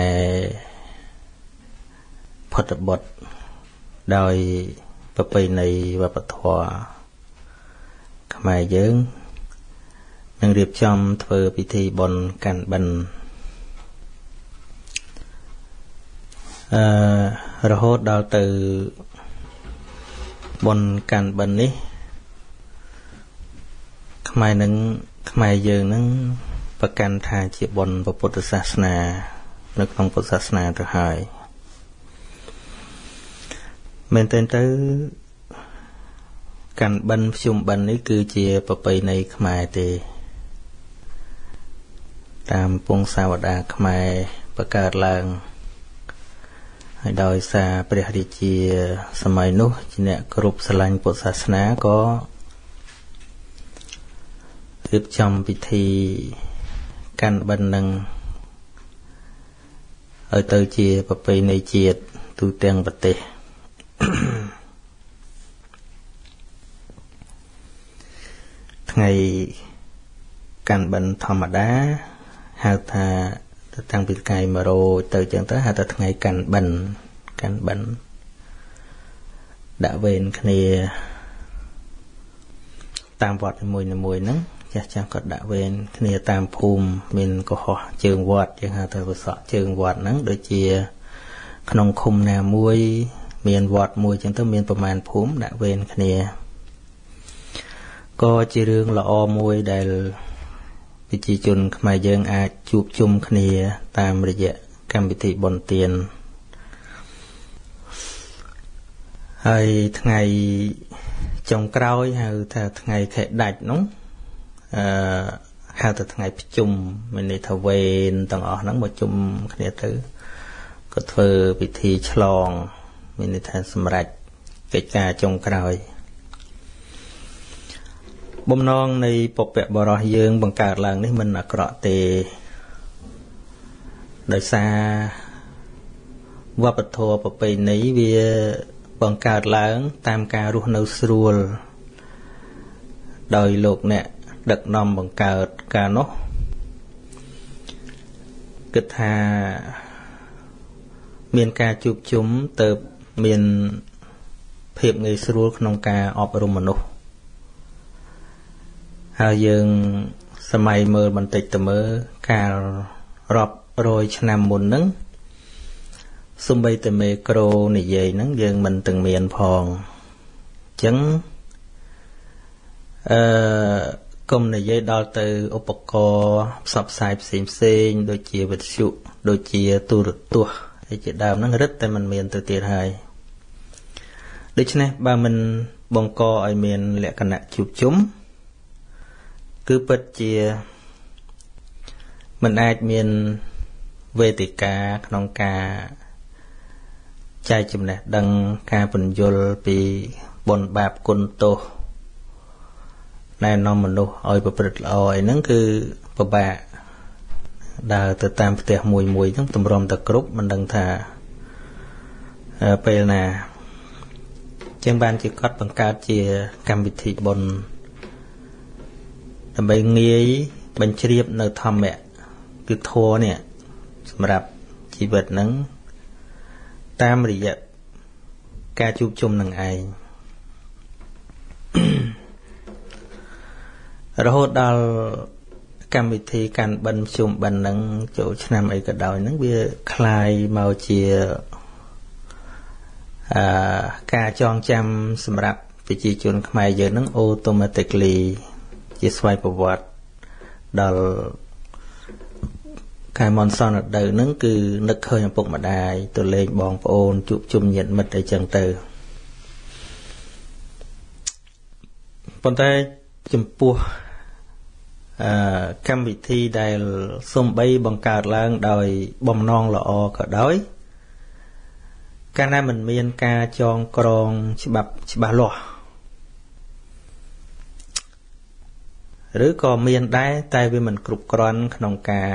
ផុតបុត្រដោយប្រពៃណីវប្បធម៌ខ្មែរយើងនឹងរៀបចំធ្វើពិធីបុណ្យកាន់បិណ្ឌអឺរហូតដល់ទៅបុណ្យកាន់បិណ្ឌនេះ ខ្មែរនឹងខ្មែរយើងនឹងប្រកាន់ថាជាបុណ្យពុទ្ធសាសនា នៅក្នុងពុទ្ធសាសនាទៅហើយមែនទែនទៅកាន់បិណ្ឌភ្ជុំបិណ្ឌនេះគឺជាប្រពៃណីខ្មែរទេ តាមពងសាវតាខ្មែរបង្កើតឡើងហើយដោយសារព្រះរាជា សម័យនោះជាអ្នកគ្រប់ស្រឡាញ់ពុទ្ធសាសនាក៏ រៀបចំពិធីកាន់បិណ្ឌនឹងឲ្យទៅជាប្រពៃណីជាតិទូទាំងប្រទេសថ្ងៃកាន់បិណ្ឌធម្មតាហៅថាទៅតាំងពីថ្ងៃ100ទៅចឹងទៅហៅថាថ្ងៃកាន់បិណ្ឌកាន់បិណ្ឌដាក់វេនគ្នាតាមវត្តនីមួយៗហ្នឹង ចាស់ចាស់គាត់ដាក់វេនគ្នាតាមភូមិមានកុហកជើងវត្តយើងហៅថាវិស័កជើងវត្តហ្នឹងដូចជា ក្នុងឃុំណាមួយ មានវត្តមួយចឹងទៅមានប្រមាណភូមិដាក់វេនគ្នាក៏ជារឿងល្អមួយដែលប្រជាជនខ្មែរយើងអាចជួបជុំគ្នា តាមរយៈកម្មវិធីបុណ្យទានហើយថ្ងៃចុងក្រោយហៅថាថ្ងៃខែដាច់នោះ អឺហៅថាថ្ងៃប្រជុំមានន័យថាវេនទាំងអស់ហ្នឹងមកជុំគ្នាទៅក៏ធ្វើពិធីឆ្លង មានន័យថាសម្រេចកិច្ចការចុងក្រោយបំណងនៃពពកបរោះយើង បង្កើតឡើងនេះមិនអាក្រក់ទេដោយសារវប្បធម៌ប្រពៃណីវាបង្កើតឡើង តាមការរស់នៅស្រួល ដោយលោកអ្នក ដឹកនាំបង្កើតការនោះគិតថាមានការជួបជុំទៅមានភាពងាយស្រួលក្នុងការអប់រំមនុស្សហើយយើងសម័យមើលបន្តិចទៅមើលកាលរាប់រយឆ្នាំមុនហ្នឹងសំបីតែមេក្រូនិយាយហ្នឹងយើងមិនទាំងមានផងអញ្ចឹងអអឺ កុំនិយាយដល់ទៅឧបករណ៍ផ្សព្វផ្សាយផ្សេងផ្សេងដូចជាវិទ្យុដូចជាទូរទស្សន៍ហើយជាដើមហ្នឹងរឹតតែมันមានទៅទៀតហើយដូច្នេះបើមិនបង្កឲ្យមានលក្ខណៈជួបជុំគឺពិតជាมันអាចមានវេទិកាក្នុងការចែកចំណេះដឹងការពន្យល់ពីបុណ្យបាបគុណទោស ណែនាំមនុស្សឲ្យប្រព្រឹត្តល្អអីហ្នឹងគឺពិបាកដើរទៅតាមផ្ទះមួយមួយហ្នឹងតម្រុំតែគ្រប់មិនដឹងថាពេលណាចឹងបានជាគាត់បង្កើតជាកម្មវិធីបុណ្យដើម្បីងាយបញ្ជ្រាបនៅធម្មៈគឺធម៌នេះសម្រាប់ជីវិតហ្នឹងតាមរយៈការជួបជុំនឹងឯង រហូតដល់កម្មវិធីកាន់បិណ្ឌជុំបិណ្ឌហ្នឹងចូលឆ្នាំអីក៏ដោយហ្នឹងវាคลายមកជាអឺការចងចាំសម្រាប់ប្រជាជនខ្មែរយើងហ្នឹង automatically ជាស្វ័យប្រវត្តិដល់ខែមនសនដៅហ្នឹងគឺនឹកឃើញឪពុកម្ដាយទៅលេងបងប្អូនជួបជុំញាតិមិត្តអីចឹងទៅប៉ុន្តែចំពោះអឺ កម្មវិធីដែលសំបីបង្កើតឡើងដោយបំណងល្អក៏ដោយកាលណាមិនមានការចងក្រងច្បាប់ច្បាស់លាស់ឬក៏មានដែរតែវាមិនគ្រប់គ្រាន់ក្នុងការ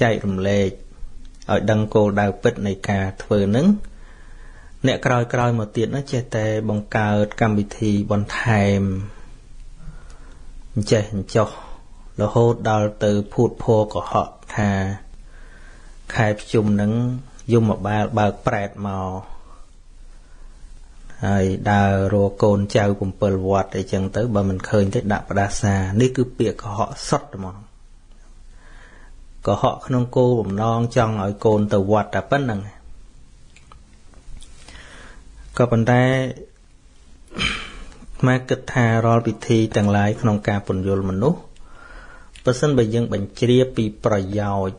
ចែករំលែកឲ្យដឹងគោលដៅពិតនៃការធ្វើនឹងអ្នកក្រោយក្រោយមកទៀតនោះចេះតែបង្កើតកម្មវិធីបន្ថែម អញ្ចេះអញ្ចោះរហូតដល់ទៅភូតភរកុហកថាខែភ្ជុំនឹងយមបាលបើកប្រែតមកហើយដើររកកូនចៅ7វត្តអីចឹងទៅបើមិនឃើញទេដាក់ផ្ដាសានេះគឺពាក្យកុហកសុទ្ធហ្មងកុហកក្នុងគោលបំណងចង់ឲ្យកូនទៅវត្តតែប៉ុណ្្នឹងក៏ប៉ុន្តែ មកគិតថារាល់ពិធីទាំងឡាយក្នុងការពន្យល់មនុស្សបើសិនបើយើងបញ្ជ្រាបពីប្រយោជន៍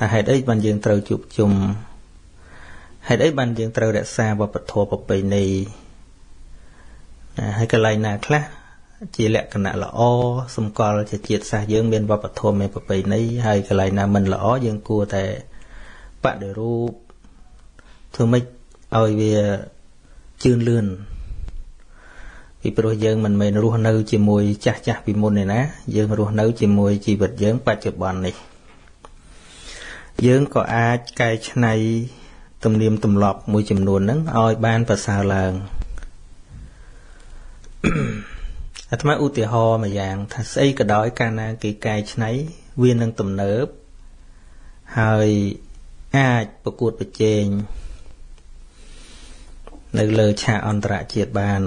ថាហេតុអីបានយើងត្រូវជួបជុំហេតុអីបានយើងត្រូវរក្សាវប្បធម៌ប្រពៃណីហើយកន្លែងណាខ្លះជាលក្ខណៈល្អសម្គាល់ជាជាតិសាសន៍យើងមានវប្បធម៌មានប្រពៃណីហើយកន្លែងណាមិនល្អយើងគួរតែបដិរូបធ្វើម៉េចឲ្យវាជឿនលឿន ពីព្រោះយើងមិនមែនរស់នៅជាមួយចាស់ចាស់ពីមុនទេណា យើងរស់នៅជាមួយជីវិតយើងបច្ចុប្បន្ននេះ យើងក៏អាចកែច្នៃទំនៀមទម្លាប់មួយចំនួនហ្នឹងឲ្យបានប្រសើរឡើងអាត្មាឧទាហរណ៍មួយយ៉ាង ថាស្អីក៏ដោយកាលណាគេកែច្នៃវានឹងទំនើបហើយអាចប្រកួតប្រជែងនៅលើឆាកអន្តរជាតិបាន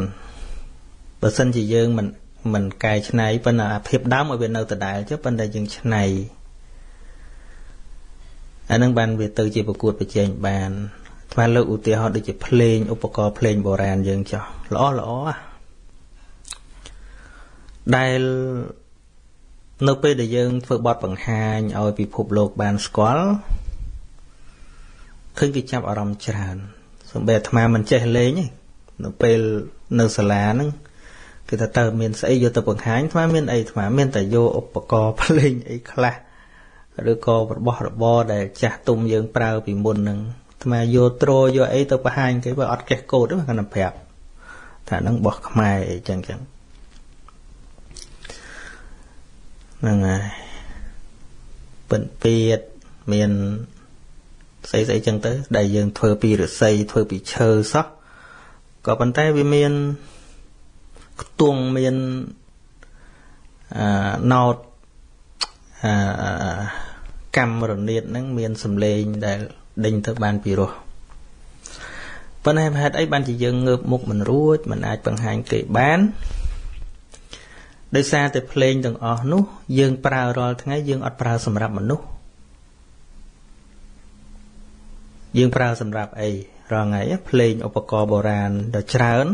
បើសិនជាយើងមិនមិនកែច្នៃប៉ុន្តែអាភាពដើមឲ្យវានៅដដែលចុះប៉ុន្តែយើងច្នៃអានឹងបានវាទៅជាប្រកួតប្រជែងបានថ្មលើកឧទាហរណ៍ដូចជាភ្លេងឧបករណ៍ភ្លេងបុរាណយើងចុះល្អល្អដែលនៅពេលដែលយើងធ្វើបទបង្ហាញឲ្យពិភពលោកបានស្គាល់ឃើញគេចាប់អារម្មណ៍ច្រើនសំបីអាត្មាមិនចេះលេងទេនៅពេលនៅសាលាហ្នឹង គឺថាតើមានស្អីយកទៅបង្ហាញអាត្មាមានអីអាត្មាមានតែយកឧបករណ៍ភ្លេងអីខ្លះឬក៏របស់របរដែលចាស់ទុំយើងប្រើពីមុនហ្នឹងអាត្មាយកត្រយកអីទៅបង្ហាញគេបើអត់កេះកូតទេគាត់ប្រាប់ថាហ្នឹងបោះខ្មែរអីចឹងចឹងហ្នឹងហើយពិនពៀតមានស្អីស្អីចឹងទៅ ដែលយើងធ្វើពីរស័យធ្វើពីឈើសោះក៏ប៉ុន្តែវាមាន ខ្ទង់មានអឺណោតអឺកម្មរនាតហ្នឹងមានសម្លេងដែលដេញទៅបានពីរោះប៉ុន្តែហេតុអីបានជាយើងងើបមុខមិនរួចមិនអាចបង្ហាញគេបានដោយសារតែភ្លេងទាំងអស់នោះ យើងប្រើរាល់ថ្ងៃយើងអត់ប្រើសម្រាប់មនុស្សយើងប្រើសម្រាប់អីរាល់ថ្ងៃភ្លេងឧបករណ៍បុរាណដ៏ច្រើន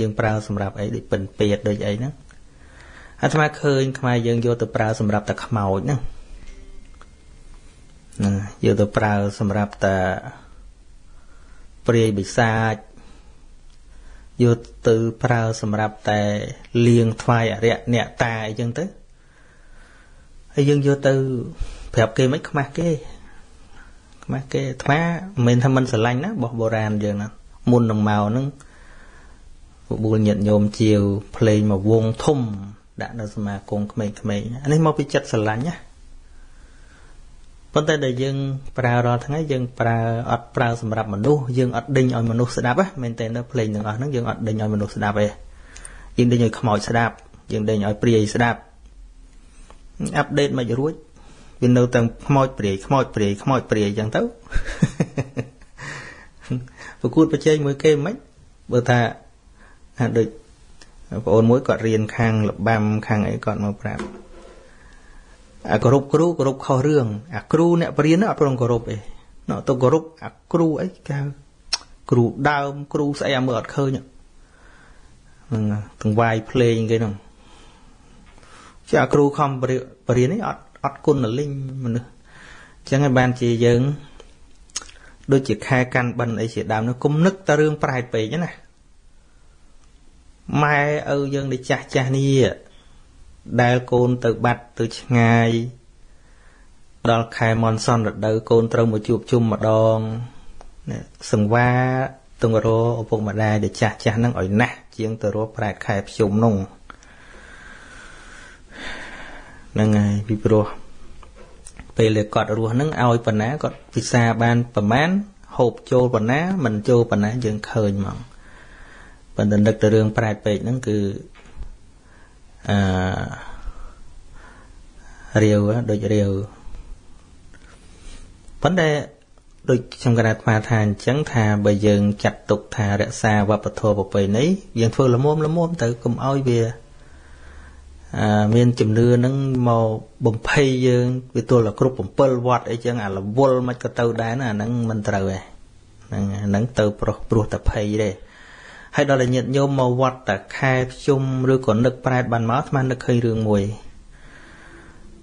យើងប្រើសម្រាប់អីដូចពិនពេតដូចអីហ្នឹងអាត្មាឃើញខ្មែរយើងយកទៅប្រើសម្រាប់តែខ្មោចហ្នឹងហ្នឹងយកទៅប្រើសម្រាប់តែព្រាយបិសាចយកទៅប្រើសម្រាប់តែលៀងថ្វាយអរិយអ្នកតាអីចឹងទៅហើយយើងយកទៅប្រាប់គេមិនខ្មាស់គេខ្មាស់គេអាត្មាមិនមែនថាមិនស្រឡាញ់ណាបោះបុរាណយើងណាមុននឹងមកហ្នឹង បបួលញាតញោមជាវភ្លេងមកវងធំ ដាក់នៅសមាគមក្មេងៗអានេះមកពីចិត្តស្រឡាញ់ណាប៉ុន្តែដែលយើងប្រើរាល់ថ្ងៃយើងប្រើអត់ប្រើសម្រាប់មនុស្សយើងអត់ដេញឲ្យមនុស្សស្ដាប់ហ៎មែនតើនៅភ្លេងទាំងអស់ហ្នឹងយើងអត់ដេញឲ្យមនុស្សស្ដាប់ទេយើងដេញឲ្យខ្មោចស្ដាប់យើងដេញឲ្យព្រាយស្ដាប់អាប់ដេតមិនរួចវានៅតែខ្មោចព្រាយខ្មោចព្រាយខ្មោចព្រាយអញ្ចឹងទៅប្រកួតប្រជែងមួយគេមិនបើថា ដូចបងអូនមួយគាត់រៀនខាងលបាំខាងអីគាត់មកប្រាប់អាគោរពគ្រូគោរពខុសរឿងអាគ្រូអ្នកបរៀនអត់ព្រមគោរពទេណោះទៅគោរពអាគ្រូអីកៅគ្រូដើម គ្រូស្អីអាមើលអត់ឃើញហ្នឹងទាំងវាយភ្លេងគេហ្នឹងជាអាគ្រូខំបរៀននេះអត់អត់គុណលិញមនុស្សអញ្ចឹងហើយបានជាយើង ដូចជាខែកាន់បិណ្ឌអីជាដើមនោះគុំនឹកតែរឿងប្រែតពេកណា ម៉ែឪយើងដែលចាស់ចាស់នេះដែលកូនទៅបាត់ទៅឆ្ងាយដល់ខែមនសនរដូវកូនត្រូវមកជួបជុំម្ដងសង្វាទងរោឪពុកម្ដាយដែលចាស់ចាស់ហ្នឹងឲ្យណាស់ជាងទៅរកប្រែតខែភ្ជុំនោះហ្នឹងហើយពីព្រោះពេលដែលគាត់រស់ហ្នឹងឲ្យប៉ុណ្ណាគាត់ពិសាបានប្រមាណហូបចូលប៉ុណ្ណាមិនចូលប៉ុណ្ណាយើងឃើញហ្មង ប៉ុន្តែនឹកទៅរឿងប្រែតពេកហ្នឹងគឺអឺរាវដូចរាវប៉ុន្តែដូចខ្ញុំកណាត់ស្មាថាអញ្ចឹងថាបើយើងចាត់ទុកថារក្សាវប្បធម៌ប្រពៃណីយើងធ្វើល្មមល្មមទៅកុំឲ្យវាអឺមានជំនឿនឹងមកបំភ័យយើងវាទល់តែគ្រប់7វត្តអីចឹងអារវល់មិនក៏ទៅដែរណាអាហ្នឹងមិនត្រូវទេហ្នឹងហ្នឹងទៅប្រុសព្រោះតែភ័យទេ ហើយដល់តែញាតញោមមកវត្តតែខែភ្ជុំឬក៏នឹកប្រែតបានមកស្មាននឹកឃើញរឿងមួយ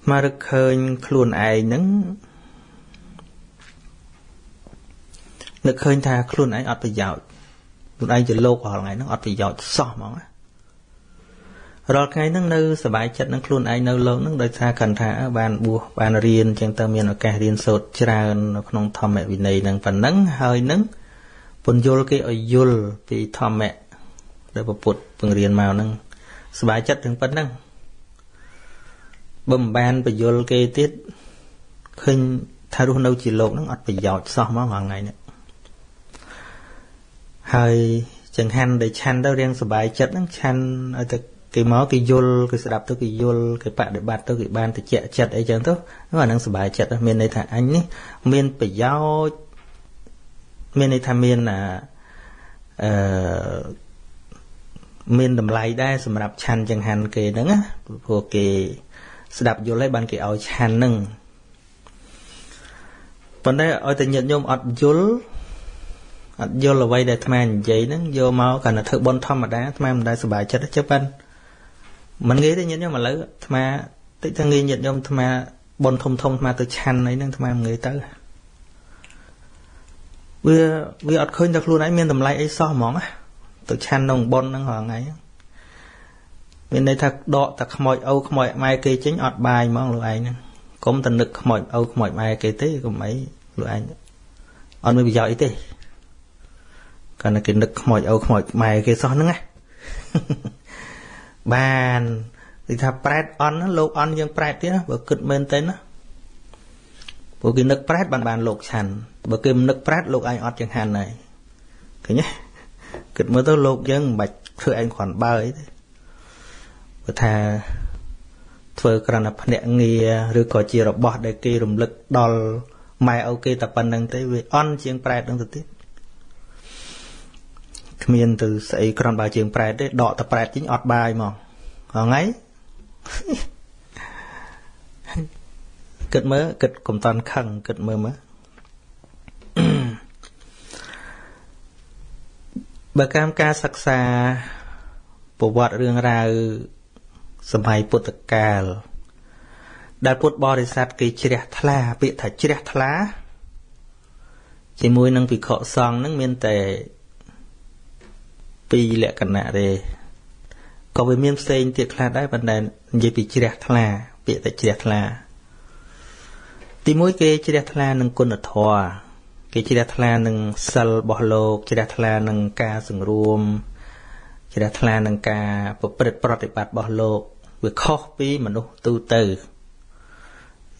ស្មាននឹកឃើញខ្លួនឯងហ្នឹងនឹកឃើញថាខ្លួនឯងអត់ប្រយោជន៍ខ្លួនឯងជាលោករាល់ថ្ងៃហ្នឹងអត់ប្រយោជន៍សោះហ្មងរាល់ថ្ងៃហ្នឹងនៅសบายចិត្តនឹងខ្លួនឯងនៅលោកហ្នឹងដោយសារកាន់ថាបានបួសបានរៀនអញ្ចឹងទៅមានឱកាសរៀនសូត្រច្រើននៅក្នុងធម្មវិន័យហ្នឹងប៉ុណ្ណឹងហើយនឹង ពន្យល់គេឲ្យយល់ពីធម្មៈដែលពុទ្ធពង្រៀនមកហ្នឹងសบายចិត្តទាំងប៉ុណ្ណឹងបើមិនបានបញ្យល់គេទៀតឃើញថារស់នៅជាលោកហ្នឹងអត់ប្រយោជន៍សោះមកថ្ងៃនេះហើយចង្ហាន់ដែលឆាន់ទៅរៀងសบายចិត្តហ្នឹងឆាន់ឲ្យទៅគេមកគេយល់គេស្ដាប់ទៅគេយល់គេបដិបត្តិទៅគេបានតិចចិត្តអីចឹងទៅអាហ្នឹងសบายចិត្តមានន័យថាអញនេះមានប្រយោជន៍ មានន័យថាមានអឺមានតម្លៃដែរសម្រាប់ឆាន់ចង្ហាន់គេហ្នឹងណាព្រោះគេស្ដាប់យល់ហើយបានគេឲ្យឆាន់ហ្នឹងប៉ុន្តែឲ្យតែញាតិញោមអត់យល់អត់យល់អ្វីដែលអាត្មានិយាយហ្នឹងយកមកគាត់ទៅធ្វើបន់ធម្មតាអាត្មាមិនដែលសុបាយចិត្តទេប៉ុន្តែមិនងាយទេញាតិញោមឥឡូវអាត្មាតិចថាងាយញាតិញោមអាត្មាបន់ធំធំអាត្មាទៅឆាន់អីហ្នឹងអាត្មាមិនងាយទៅ វាវាអត់ឃើញតែខ្លួនឯងមានតម្លៃអីសោះហ្មងណាទៅឆាន់ក្នុងប៉ុនហ្នឹងរាល់ថ្ងៃមានន័យថាដកតែខ្មោចឪខ្មោចម៉ែគេចេញអត់បាយហ្មងលោកឯងហ្នឹងកុំតែនឹកខ្មោចឪខ្មោចម៉ែគេទេកុំអីលោកឯងអត់មានប្រយោជន៍អីទេកាលណាគេនឹកខ្មោចឪខ្មោចម៉ែគេសោះហ្នឹងណាបាននិយាយថាប្រែតអន់លោកអន់យើងប្រែតទៀតណាបើគិតមែនទេណា ព្រោះគេនឹកប្រែតបានបានលោកឆាន់បើគេមិននឹកប្រែតលោកឯងអត់ចង្ហាន់ហើយឃើញទេគិតមើលទៅលោកយើងមិនបាច់ធ្វើឯងគ្រាន់បើអីទេព្រោះថាធ្វើក្រណភ្នាក់ងារឬក៏ជារបស់ដែលគេរំលឹកដល់ម៉ែឪគេតែប៉ុណ្្នឹងទេវាអន់ជាងប្រែតនឹងទៅទៀតគ្មានទៅស្អីក្រំបើជាងប្រែតទេដកតែប្រែតជីងអត់បាយហ្មងថ្ងៃ គិតមើលគិតកុំតាន់ខឹងគិតមើលមើលបើកម្មការសិក្សាប្រវត្តិរឿងរ៉ាវសម័យពុទ្ធកាល ដែលពុទ្ធបរិស័ទគេជ្រះថ្លា ពាក្យថាជ្រះថ្លាជាមួយនឹងភិក្ខុសង្ឃនឹងមានតែពីរលក្ខណៈទេក៏វាមានផ្សេងទៀតខ្លះដែរប៉ុន្តែនិយាយពីជ្រះថ្លា ពាក្យតែជ្រះថ្លា ទីមួយគេជ្រះថ្លានឹងគុណធម៌គេជ្រះថ្លានឹងសិលរបស់លោកជ្រះថ្លានឹងការសង្រួមជ្រះថ្លានឹងការប្រព្រឹត្តប្រតិបត្តិរបស់លោកវាខុសពីមនុស្សទូទៅ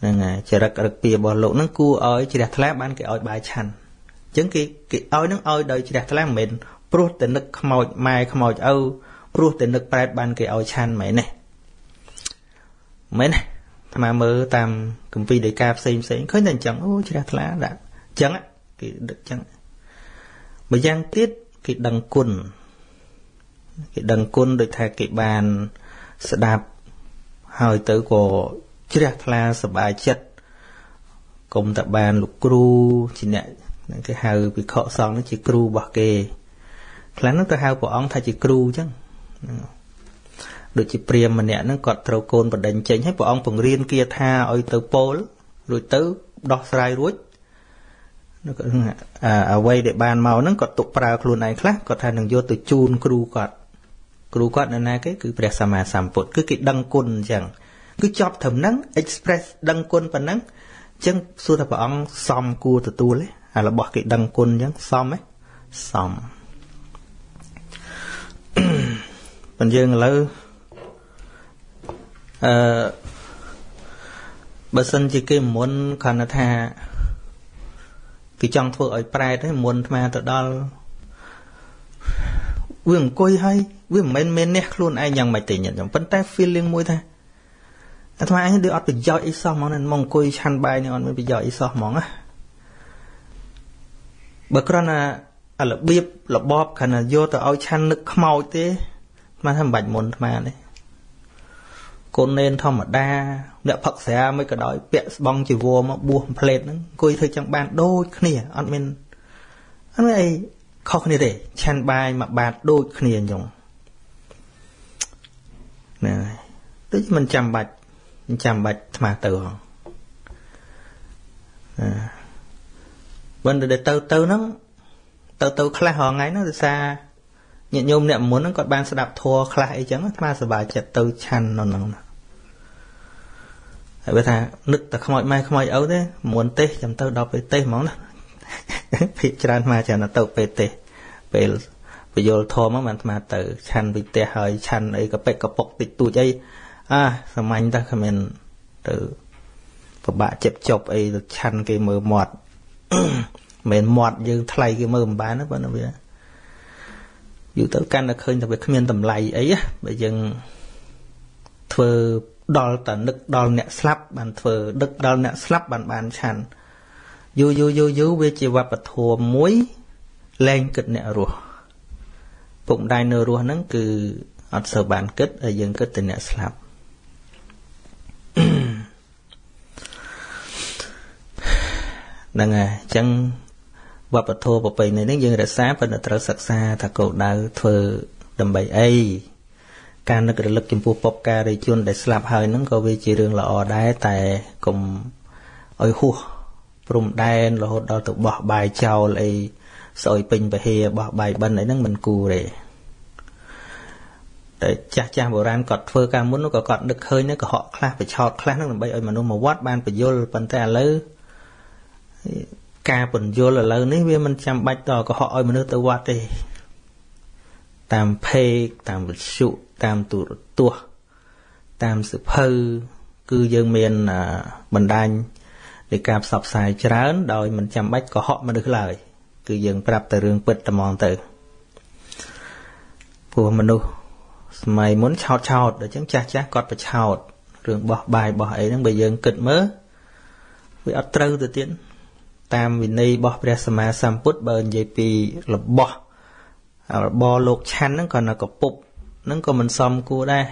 ហ្នឹងហើយចរិតរឹកពីរបស់លោកហ្នឹងគួរឲ្យជ្រះថ្លាបានគេឲ្យបាយឆាន់អញ្ចឹងគេគេឲ្យនឹងឲ្យដោយជ្រះថ្លាមិនមែនព្រោះតែនឹកខ្មោចម៉ែខ្មោចឪព្រោះតែនឹកប្រែតបានគេឲ្យឆាន់មែនទេមែនទេ អាត្មាមើលតាមគម្ពីរដីកាផ្សេងផ្សេងឃើញតែអញ្ចឹងអូជ្រះថ្លាដាក់អញ្ចឹងគេដឹកអញ្ចឹងម្យ៉ាងទៀតគេដឹងគុណគេដឹងគុណដូចថាគេបានស្ដាប់ហើយទៅក៏ជ្រះថ្លាសប្បាយចិត្តកុំតែបានលោកគ្រូជាអ្នកគេហៅវិខសង្ឃនេះជាគ្រូរបស់គេខ្លះនោះទៅហៅព្រះអង្គថាជាគ្រូអញ្ចឹង ដូចជាព្រាមម្នាក់ហ្នឹងគាត់ត្រូវកូនបដិញ្ញចេញហើយព្រះអង្គបង្រៀនគាថាឲ្យទៅពោលរួចទៅដោះស្រាយរួចអ្វីដែលបានមកហ្នឹងគាត់ទុកប្រើខ្លួនឯងខ្លះគាត់ថានឹងយកទៅជូនគ្រូគាត់គ្រូគាត់នៅណាគេគឺព្រះសម្មាសម្ពុទ្ធគឺគេដឹងគុណអញ្ចឹងគឺចប់ត្រឹមហ្នឹង express ដឹងគុណប៉ុណ្ណឹងអញ្ចឹងសួរថាព្រះអង្គសមគួរទទួលទេអារបស់គេដឹងគុណអញ្ចឹងសមទេសមប៉ុន្តែយើងឥឡូវ អឺបើសិនជាគេមុនគ្រាន់តែថាគេចង់ធ្វើឲ្យប្រែតហ្នឹងមុនអាទៅដល់វាអង្គុយហើយវាមិនមែនមានអ្នកខ្លួនឯងយ៉ាងម៉េចទេញាតិញោមប៉ុន្តែ feeling មួយថាអាត្មាអញដូចអត់ប្រយោជន៍អីសោះហ្មងមកអង្គុយឆាន់បាយនេះអត់មានប្រយោជន៍អីសោះហ្មងណាបើគ្រាន់តែអារបៀបរបបគ្រាន់តែយកទៅឲ្យឆាន់នឹកខ្មោចទេអាត្មាថាមិនបាច់មុនអាត្មាទេ កូននេនធម្មតាអ្នកផឹកស្រាមិនក៏ដោយពាក់ស្បង់ជីវរមកបួសផ្លេតហ្នឹងអង្គុយធ្វើចឹងបានដូចគ្នាអត់មានអត់មានអីខុសគ្នាទេឆាន់បាយមួយបាតដូចគ្នាអញ្ចឹងណាដូចមិនចាំបាច់មិនចាំបាច់ថ្មទៅហងណាបើទៅទៅទៅហ្នឹងទៅទៅខ្លះរងថ្ងៃហ្នឹងដោយសារ ញាតិញោមអ្នកមុនហ្នឹងគាត់បានស្ដាប់ធัวខ្លះអីចឹងថ្មសប្បាយចិត្តទៅឆាន់នៅហ្នឹងណាហើយបើថានឹកតែខ្មោចម៉ែខ្មោចឪទេមុនទេសចាំទៅដល់ពេលទេសហ្មងណាភាកច្រើនមកច្រើនទៅពេលទេសពេលបយលធមមកបានអាត្មាទៅឆាន់វិទះហើយឆាន់អីកប៉ិកកពុកតិចតួចអីអាសាមញ្ញតែគ្មានទៅពិបាកចិត្តចប់អីទៅឆាន់គេមើលមាត់មិនមាត់យើងថ្លៃគេមើលមិនបានណាបើវា យូរទៅកាន់តែឃើញតែវាគ្មានតម្លៃអីបើយើងធ្វើដល់តែនឹកដល់អ្នកស្លាប់បានធ្វើដឹកដល់អ្នកស្លាប់បានបានឆាន់យូរយូរយូរយូរវាជាវប្បធម៌មួយលែងគិតអ្នករស់ពុកម្ដាយនៅរស់ហ្នឹងគឺអត់សូវបានគិតហើយយើងគិតតែអ្នកស្លាប់ហ្នឹងហើយអញ្ចឹង វប្បធម៌ប្រពៃណីនេះយើងរក្សាប៉ុន្តែត្រូវសិក្សាថាគោលដៅធ្វើដើម្បីអីការនឹករលឹកចំពោះពុបការីជនដែលស្លាប់ហើយហ្នឹងក៏វាជារឿងល្អដែរតែកុំឲ្យហួសព្រំដែនរហូតដល់ទៅបោះបាយចោលអីស្អុយពេញពហិបោះបាយបិណ្ឌអីហ្នឹងមិនគួរទេតែចាស់ចាស់បុរាណគាត់ធ្វើការមុនក៏គាត់នឹកឃើញកុហកខ្លះបឆោតខ្លះហ្នឹងដើម្បីឲ្យមនុស្សមកវត្តបានបញ្យលប៉ុន្តែឥឡូវ ការពន្យល់ឥឡូវនេះវាមិនចាំបាច់ដល់កុហកឲ្យមនុស្សទៅវត្តទេ តាមភេកតាមវិទ្យុតាមទូរទស្សន៍តាមសិភៅគឺយើងមានបណ្ដាញនៃការផ្សព្វផ្សាយច្រើន ដោយមិនចាំបាច់កុហកមនុស្សឡើយ គឺយើងប្រាប់តែរឿងពិតតែហ្មងទៅព្រោះមនុស្សសម័យមុនឆោតឆោតអញ្ចឹងចាស់ចាស់គាត់ប្រឆោតរឿងបោះបាយបោះអីហ្នឹងបើយើងគិតមើលវាអត់ត្រូវទៅទៀត តាមវិន័យរបស់ព្រះសម្មាសម្ពុទ្ធបើនិយាយពីរបស់របរលោកឆាន់ហ្នឹងក៏នៅកពុបហ្នឹងក៏មិនសមគួរដែរ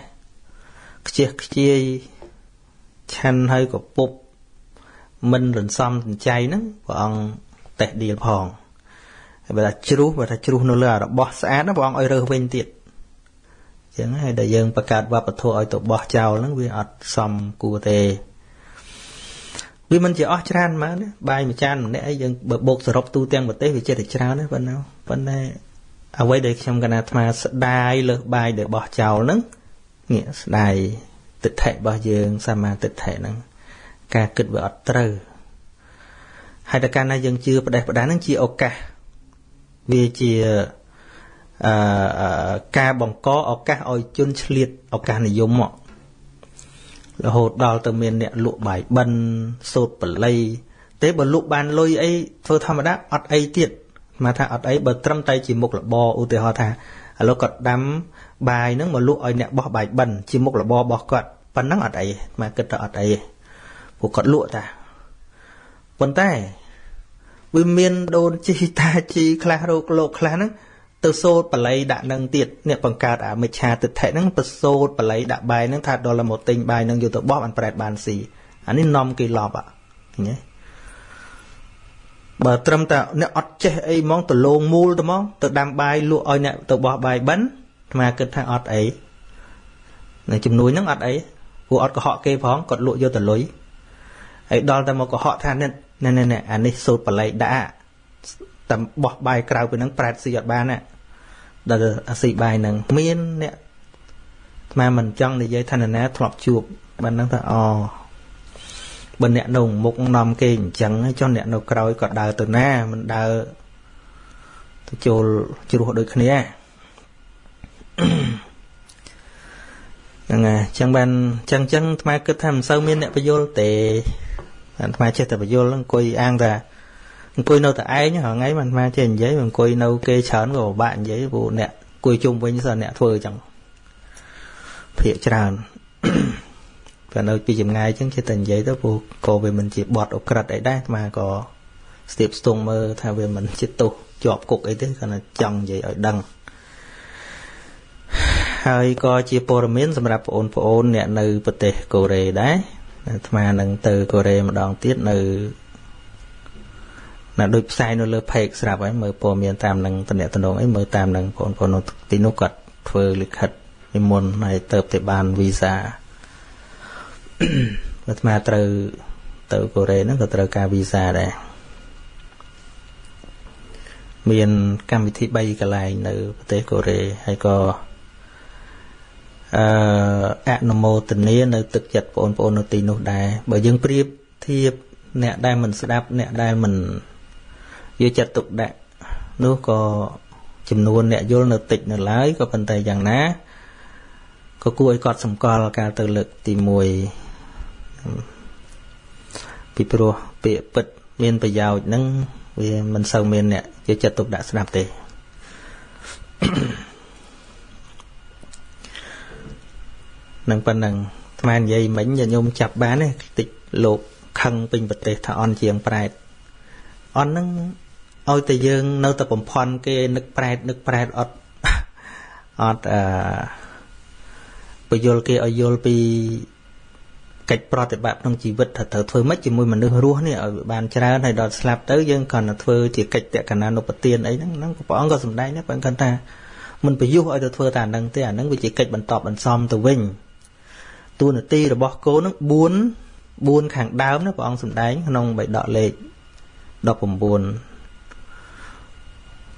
ខ្ជិះខ្ជាយឆាន់ហើយកពុបមិនរំសំចង្ចៃហ្នឹងព្រះអង្គតេះឌៀលផងហើយបើថាជ្រុះបើថាជ្រុះនៅលើរបស់ស្អាតហ្នឹងព្រះអង្គឲ្យរើសវិញទៀតចឹងហើយដែលយើងបង្កើតវប្បធម៌ឲ្យទៅបោះចោលហ្នឹងវាអត់សមគួរទេ វាមិនជាអស់ច្រើនម៉ាណាបាយមួយចានម្នាក់អីយើងបើបូកសរុបទូទាំងប្រទេសវាចេះតែច្រើនណាប៉ុណ្ណាប៉ុន្តែអ្វីដែលខ្ញុំកណាអាត្មាស្ដាយលើសបាយដែលបោះចោលហ្នឹងងាកស្ដាយទិដ្ឋិរបស់យើងសមាទិដ្ឋិហ្នឹងការគិតវាអត់ត្រូវហើយតែកាលណាយើងជឿផ្ដេសផ្ដាសហ្នឹងជាឱកាសវាជាអឺការបង្កឱកាសឲ្យជនឆ្លៀតឱកាសនិយមមក រហូតដល់ទៅមានអ្នកលក់បាយបិណ្ឌសូត្របល័យទេបើលក់បានលុយអីធ្វើធម្មតាអត់អីទៀតមកថាអត់អីបើត្រឹមតែជាមុខរបរឧទាហរណ៍ថាឥឡូវគាត់ដាំបាយហ្នឹងមកលក់ឲ្យអ្នកបោះបាយបិណ្ឌជាមុខរបររបស់គាត់ប៉ុណ្ណឹងអត់អីមកគិតថាអត់អីពួកគាត់លក់តាប៉ុន្តែវាមានដូនជីតាជីខ្លះរោគលោកខ្លះហ្នឹង ទៅសូត្របល័យដាក់នឹងទៀតអ្នកបង្កើតអាមិច្ឆាទិដ្ឋិហ្នឹងទៅសូត្របល័យដាក់បាយហ្នឹងថាដល់មកទិញបាយហ្នឹងយកទៅបោះបានប្រែតបានស៊ីអានេះនាំគេឡប់ហ៎ឃើញទេបើត្រឹមតែអ្នកអត់ចេះអីហ្មងទៅលងមូលទៅហ្មងទៅដាំបាយលក់ឲ្យអ្នកទៅបោះបាយបិណ្ឌអាត្មាគិតថាអត់អីនៅជំនួយហ្នឹងអត់អីព្រោះអត់កុហកគេផងគាត់លក់យកទៅលុយហើយដល់តែមកកុហកថានេះនេះអានេះសូត្របល័យដាក់ តែបោះបាយក្រៅពីហ្នឹងប្រែតស៊ីអត់បានណាដល់អាស៊ីបាយហ្នឹងមានអ្នកស្មាមិនចង់និយាយឋានណាធ្លាប់ជួបបានហ្នឹងថាអបើអ្នកនៅមុខនាំគេអញ្ចឹងចុះអ្នកនៅក្រោយក៏ដើរទៅណាមិនដើរទៅចូលជ្រោះដូចគ្នាហ្នឹងហើយអញ្ចឹងបានអញ្ចឹងអញ្ចឹងអាត្មាគិតថាមិនសូវមានអ្នកបយលទេអាត្មាចេះតែបយលអង្គុយអាងថា អង្គុយនៅតែឯងហងៃមិនអាត្មាចេះនិយាយអង្គុយនៅគេច្រើនក៏ពិបាកនិយាយព្រោះអ្នកអង្គុយជុំវិញសិនអ្នកធ្វើអញ្ចឹងភាកច្រើនក៏នៅពីចម្ងាយអញ្ចឹងចេះតែនិយាយទៅព្រោះក៏វាមិនជាបត់អក្រិតអីដែរអាត្មាក៏ស្ទាបស្ទង់មើលថាវាមិនជាទោសជាប់គុកអីទេគ្រាន់តែចង់និយាយឲ្យដឹងហើយក៏ជាព័ត៌មានសម្រាប់បងប្អូនអ្នកនៅប្រទេសកូរ៉េដែរអាត្មានឹងទៅកូរ៉េម្ដងទៀតនៅ ណាដូចផ្សាយនៅលើ page ស្រាប់ហើយមើលព័ត៌មានតាមនឹងតំណែងអីមើលតាមនឹងបងប្អូនទីនោះគាត់ធ្វើលិខិតនិមន្តហើយទៅទៅបានវីសាអាត្មាត្រូវទៅកូរ៉េហ្នឹងក៏ត្រូវការវីសាដែរមានកម្មវិធី3កន្លែងនៅប្រទេសកូរ៉េហើយក៏អឺអនុមោទនានៅទឹកចិត្តបងប្អូននៅទីនោះដែរបើយើងប្រៀបធៀបអ្នកដែលមិនស្ដាប់អ្នកដែលមិន យកចិត្តទុកដាក់នោះក៏ចំនួនអ្នកយល់នៅតិចនៅឡើយក៏ប៉ុន្តែយ៉ាងណាក៏គួរឲ្យកត់សម្គាល់ការទៅលើកទី1ពីព្រោះពាក្យពិតមានប្រយោជន៍ហ្នឹងវាមិនសូវមានអ្នកយកចិត្តទុកដាក់ស្ដាប់ទេនឹងប៉ុណ្ណឹងស្មាននិយាយមិញញាតិញោមចាប់បានទេតិចលោកខឹងពេញប្រទេសថាអន់ជាងប្រែតអន់ហ្នឹង ឲ្យតែយើងនៅតែបំផន់គេនឹកប្រែតនឹកប្រែតអត់អត់អឺបញ្យលគេឲ្យយល់ពីកិច្ចប្រតិបត្តិក្នុងជីវិតថាត្រូវធ្វើម៉េចជាមួយមនុស្សរស់នេះឲ្យបានច្រើនហើយដល់ស្លាប់ទៅយើងគ្រាន់តែធ្វើជាកិច្ចតកណានុបទានអីហ្នឹងហ្នឹងព្រះអង្គក៏សំដែងដែរបើគាត់ថាមិនប្រយុទ្ធឲ្យទៅធ្វើតែអាហ្នឹងទេអាហ្នឹងវាជាកិច្ចបន្តបន្សំទៅវិញតួនាទីរបស់គោនឹង4 4ខាងដើមណាព្រះអង្គសំដែងក្នុងបៃដកលេខ19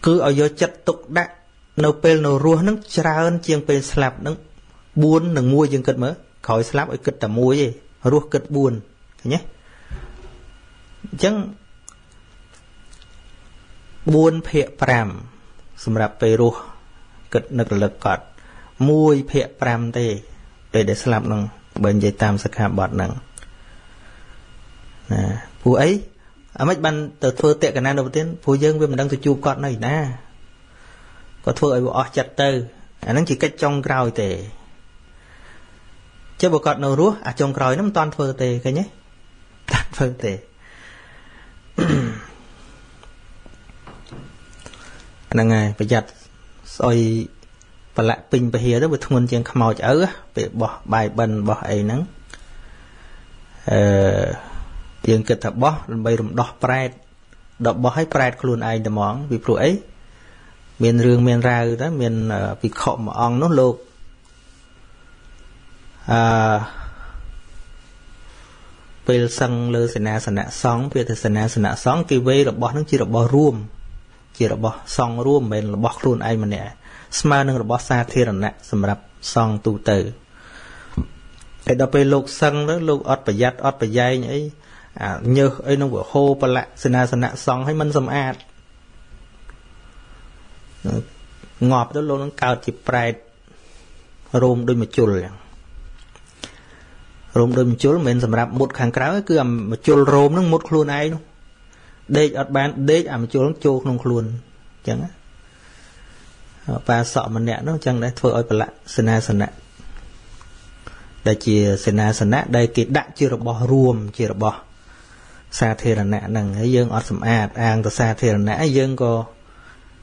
គឺឲ្យយកចិត្តទុកដាក់នៅពេលនៅរស់ហ្នឹងច្រើនជាងពេលស្លាប់ហ្នឹង4និង1យើងគិតមើលក្រោយស្លាប់ឲ្យគិតតែ1ទេរស់គិត4ឃើញទេអញ្ចឹង4ភាគ5សម្រាប់ពេលរស់គិតនឹករលឹកកត់1ភាគ5ទេពេលដែលស្លាប់ហ្នឹងបើនិយាយតាមសិក្ខាបទហ្នឹងណាព្រោះអី អាមិនបានទៅធ្វើតេកណានុប្រទានព្រោះយើងវាមិនដឹងទៅជួបគាត់នៅណាក៏ធ្វើឲ្យវាអស់ចិត្តទៅអាហ្នឹងជាកិច្ចចុងក្រោយទេចុះបើគាត់នៅរស់អាចុងក្រោយហ្នឹងមិនតាន់ធ្វើទេឃើញទេតាន់ធ្វើទេហ្នឹងហើយប្រយ័ត្នស្អុយប្រឡាក់ពេញពហិរទៅវាធ្ងន់ជាងខ្មោចឪពេលបោះបាយបិណ្ឌបោះអីហ្នឹងអឺ យើងគិតថាបោះដើម្បីរំដោះប្រែតដល់បោះឲ្យប្រែតខ្លួនឯងតែហ្មងពីព្រោះអីមានរឿងមានរាវទៅមានភិក្ខុមួយអង្គនោះលោកអឺពេលសឹងលើសេនាសនៈសង្ឃពេលទៅសេនាសនៈសង្ឃគេវេរបស់នឹងជារបស់រួម ជារបស់សង្ឃរួមមិនមែនរបស់ខ្លួនឯងម្នាក់ស្មើនឹងរបស់សាធារណៈសម្រាប់សង្ឃទូទៅហើយដល់ពេលលោកសឹងទៅលោកអត់ប្រយ័ត្នអត់ប្រយែងអីអា ញើសអីនឹងវាហូរប្រឡាក់សេនាសនៈសង្ឃឲ្យมันសម្អាតងាប់ទៅលោកនឹងកើតជាប្រែតរោមដូចមជុលចឹងរោមដូចមជុលមិនមែនសម្រាប់មុតខាងក្រៅគឺអាមជុលរោមនឹងមុតខ្លួនឯងនោះដេកអត់បានដេកអាមជុលចូលក្នុងខ្លួនចឹងប៉ាសក់ម្នាក់នោះចឹងដែរធ្វើឲ្យប្រឡាក់សេនាសនៈដែលជាសេនាសនៈដែលគេដាក់ជារបស់រួមជារបស់ សាធារណៈហ្នឹងហើយយើងអត់សម្អាតអាងទៅសាធារណៈយើងក៏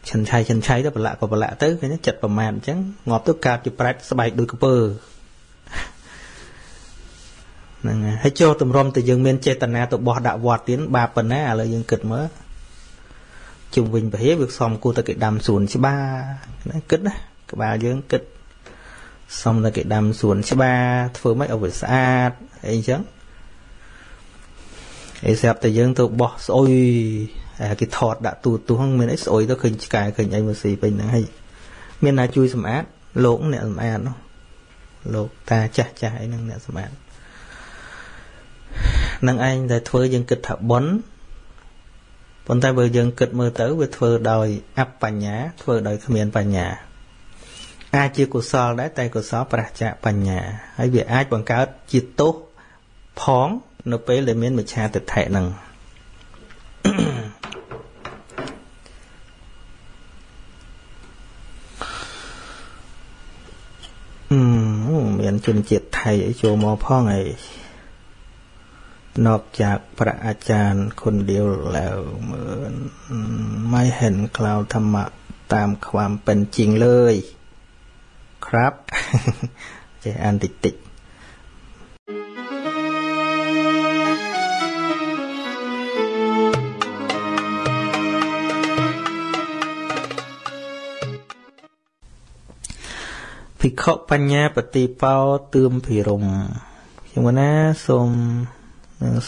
ឆិនឆៃឆិនឆៃទៅប្រឡាក់ក៏ប្រឡាក់ទៅឃើញចិត្តប្រមាថអញ្ចឹងងាប់ទៅកើតជាប្រែតស្បែកដូចកពើហ្នឹងហើយចូលតម្រុំទៅយើងមានចេតនាទៅបោះដាក់វត្តទៀតបាបប៉ុណ្ណាឥឡូវយើងគិតមើលជុំវិញពហិវាសំគួរតែគេដាំសួនច្បារគិតណាក្បាលយើងគិតសំតែគេដាំសួនច្បារធ្វើម៉េចឲ្យវាស្អាតអីអញ្ចឹង អីស្រាប់តែយើងទៅបោះស្អុយគេថតដាក់ទូទូហ្នឹងមានអីស្អុយទៅឃើញឆ្កែឃើញអីមកស៊ីពេញហ្នឹងហើយមានណាជួយសម្អាតលោកអ្នកសម្អាតនោះលោកតាចាស់ចាស់អីហ្នឹងអ្នកសម្អាតនឹងឯងតែធ្វើយើងគិតថាប៉ុនប៉ុន្តែបើយើងគិតមើលទៅវាធ្វើដោយអបញ្ញាធ្វើដោយគ្មានបញ្ញាអាចជាកុសលដែរតែកុសលប្រះចាកបញ្ញាហើយវាអាចបង្កើតជាទោសផង នៅពេលដែលមានមច្ឆាទិដ្ឋិហ្នឹងអឺមានជនជាតិថៃអីចូលមកផងអីนอกจากพระอาจารย์คนเดียวแล้วเหมือนไม่เห็นคลาวธรรมะตามความเป็นจริงเลย ครับចេះអានតិចតិច ភិក្ខុបញ្ញាបតិបោទឿមភិរមខ្ញុំណាសូម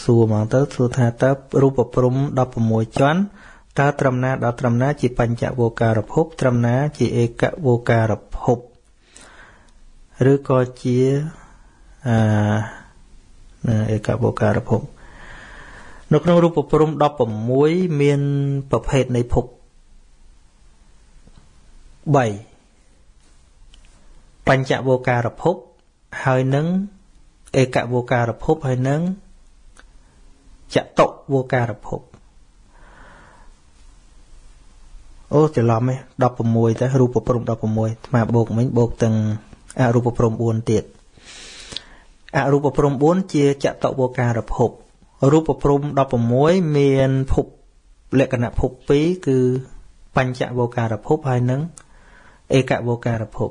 សួរមកទៅសួរថាតើរូបព្រំ16ជាន់តើត្រឹមណាដល់ត្រឹមណាជាបញ្ចវោការភពត្រឹមណាជាឯកវោការភពឬក៏ជាអឺឯកវោការភពនៅក្នុងរូបព្រំ16មានប្រភេទនៃភព3 បញ្ចវោការភពហើយនឹងឯកវោការភពហើយនឹងចតុវោការភពអូច្រឡំឯង16ទៅរូបព្រំ16ស្មើបូកមិញបូកទាំងអរូបព្រំ4ទៀតអរូបព្រំ4ជាចតុវោការភពរូបព្រំ16មានភពលក្ខណៈភព2គឺបញ្ចវោការភពហើយនឹងឯកវោការភព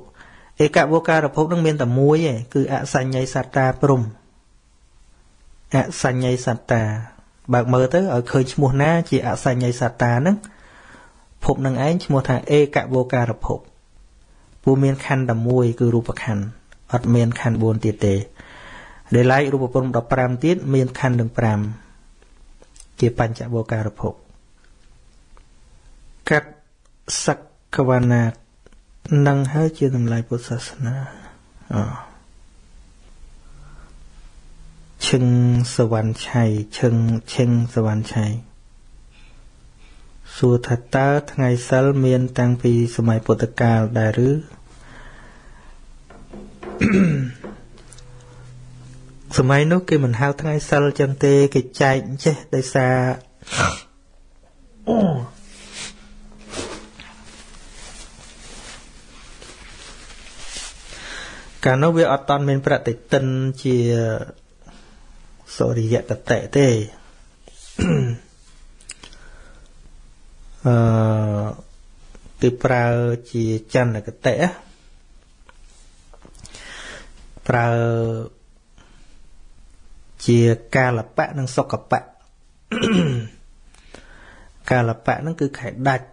ឯកវោការភពនឹងមានតែមួយឯងគឺអសញ្ញ័យសត្តាព្រំអសញ្ញ័យសត្តា បើកមើលទៅឲ្យឃើញឈ្មោះណាជាអសញ្ញ័យសត្តាហ្នឹងភពនឹងឯងឈ្មោះថាឯកវោការភពពូមានខណ្ឌតែមួយគឺរូបខណ្ឌអត់មានខណ្ឌ4ទៀតទេដែលឡែករូបព្រំ15ទៀតមានខណ្ឌទាំង5ជាបញ្ចវោការភពកាត់សក្វណាត នឹងហើយជាតម្លៃពុទ្ធសាសនាអឈឹងសវណ្ណឆៃឈឹងឈឹងសវណ្ណឆៃសួរថាតើថ្ងៃសិលមាន តាំងពីសម័យពុទ្ធកាលដែរឬសម័យនោះគេមិនហៅថ្ងៃសិលចឹងទេ គេចែកចេះដោយសារ កាលនោះវាអត់តន់មានប្រតិទិនជាសូរិយតតៈទេអឺគេប្រើជាចន្ទកតិប្រើជាកាលបៈនិងសុកបៈកាលបៈហ្នឹងគឺខែដាច់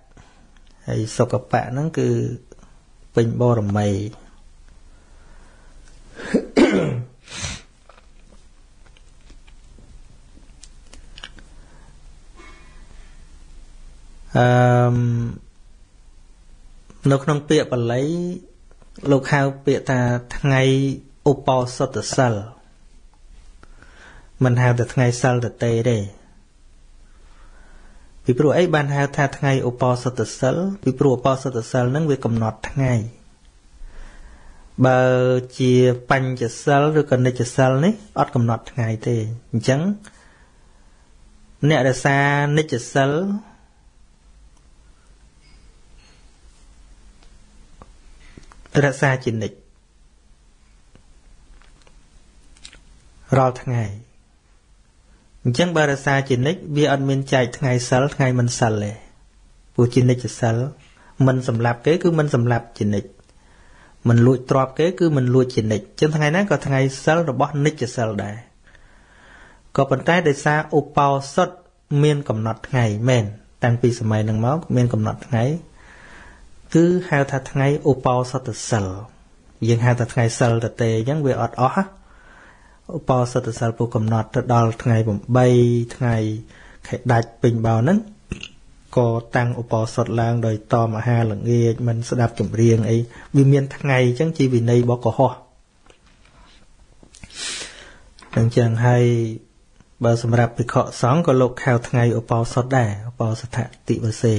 ហើយសុកបៈហ្នឹងគឺពេញបរមី អឺនៅក្នុងពាក្យបាលីលោកហៅពាក្យថាថ្ងៃឧបោសថសិលមិនហៅតែថ្ងៃសិលតទេទេពីព្រោះអីបានហៅថាថ្ងៃឧបោសថសិលពីព្រោះឧបោសថសិលហ្នឹងវាកំណត់ថ្ងៃ បើជាបញ្ចសិលឬក៏និច្ចសិលនេះអត់កំណត់ថ្ងៃទេអញ្ចឹងអ្នករសានិច្ចសិលរក្សាជានិច្ចរាល់ថ្ងៃអញ្ចឹងបើរក្សាជានិច្ចវាអត់មានចែកថ្ងៃសិលថ្ងៃមិនសិលទេព្រោះជានិច្ចសិលមិនសម្លាប់គេគឺមិនសម្លាប់ជានិច្ច មិនលួចទ្រព្យគេគឺមិនលួចជានិច្ចចឹងថ្ងៃណាក៏ថ្ងៃសិលរបស់និច្ចសិលដែរក៏ប៉ុន្តែដោយសារឧបោសថមានកំណត់ថ្ងៃមែនតាំងពីសម័យនឹងមកមានកំណត់ថ្ងៃគឺហៅថាថ្ងៃឧបោសថសិលយើងហៅថាថ្ងៃសិលតទេអញ្ចឹងវាអត់អស់ឧបោសថសិលពុកំណត់ទៅដល់ថ្ងៃ8ថ្ងៃខែដាច់ពេញបោហ្នឹង ក៏តាំងឧបោសថឡើងដោយតមហាល្ងាចមិនស្ដាប់ចម្រៀងអីវាមានថ្ងៃអញ្ចឹងជាវិន័យរបស់កុហកអញ្ចឹងហើយបើសម្រាប់ភិក្ខុសង្ឃក៏លោកខៅថ្ងៃឧបោសថដែរឧបោសថតិវសេ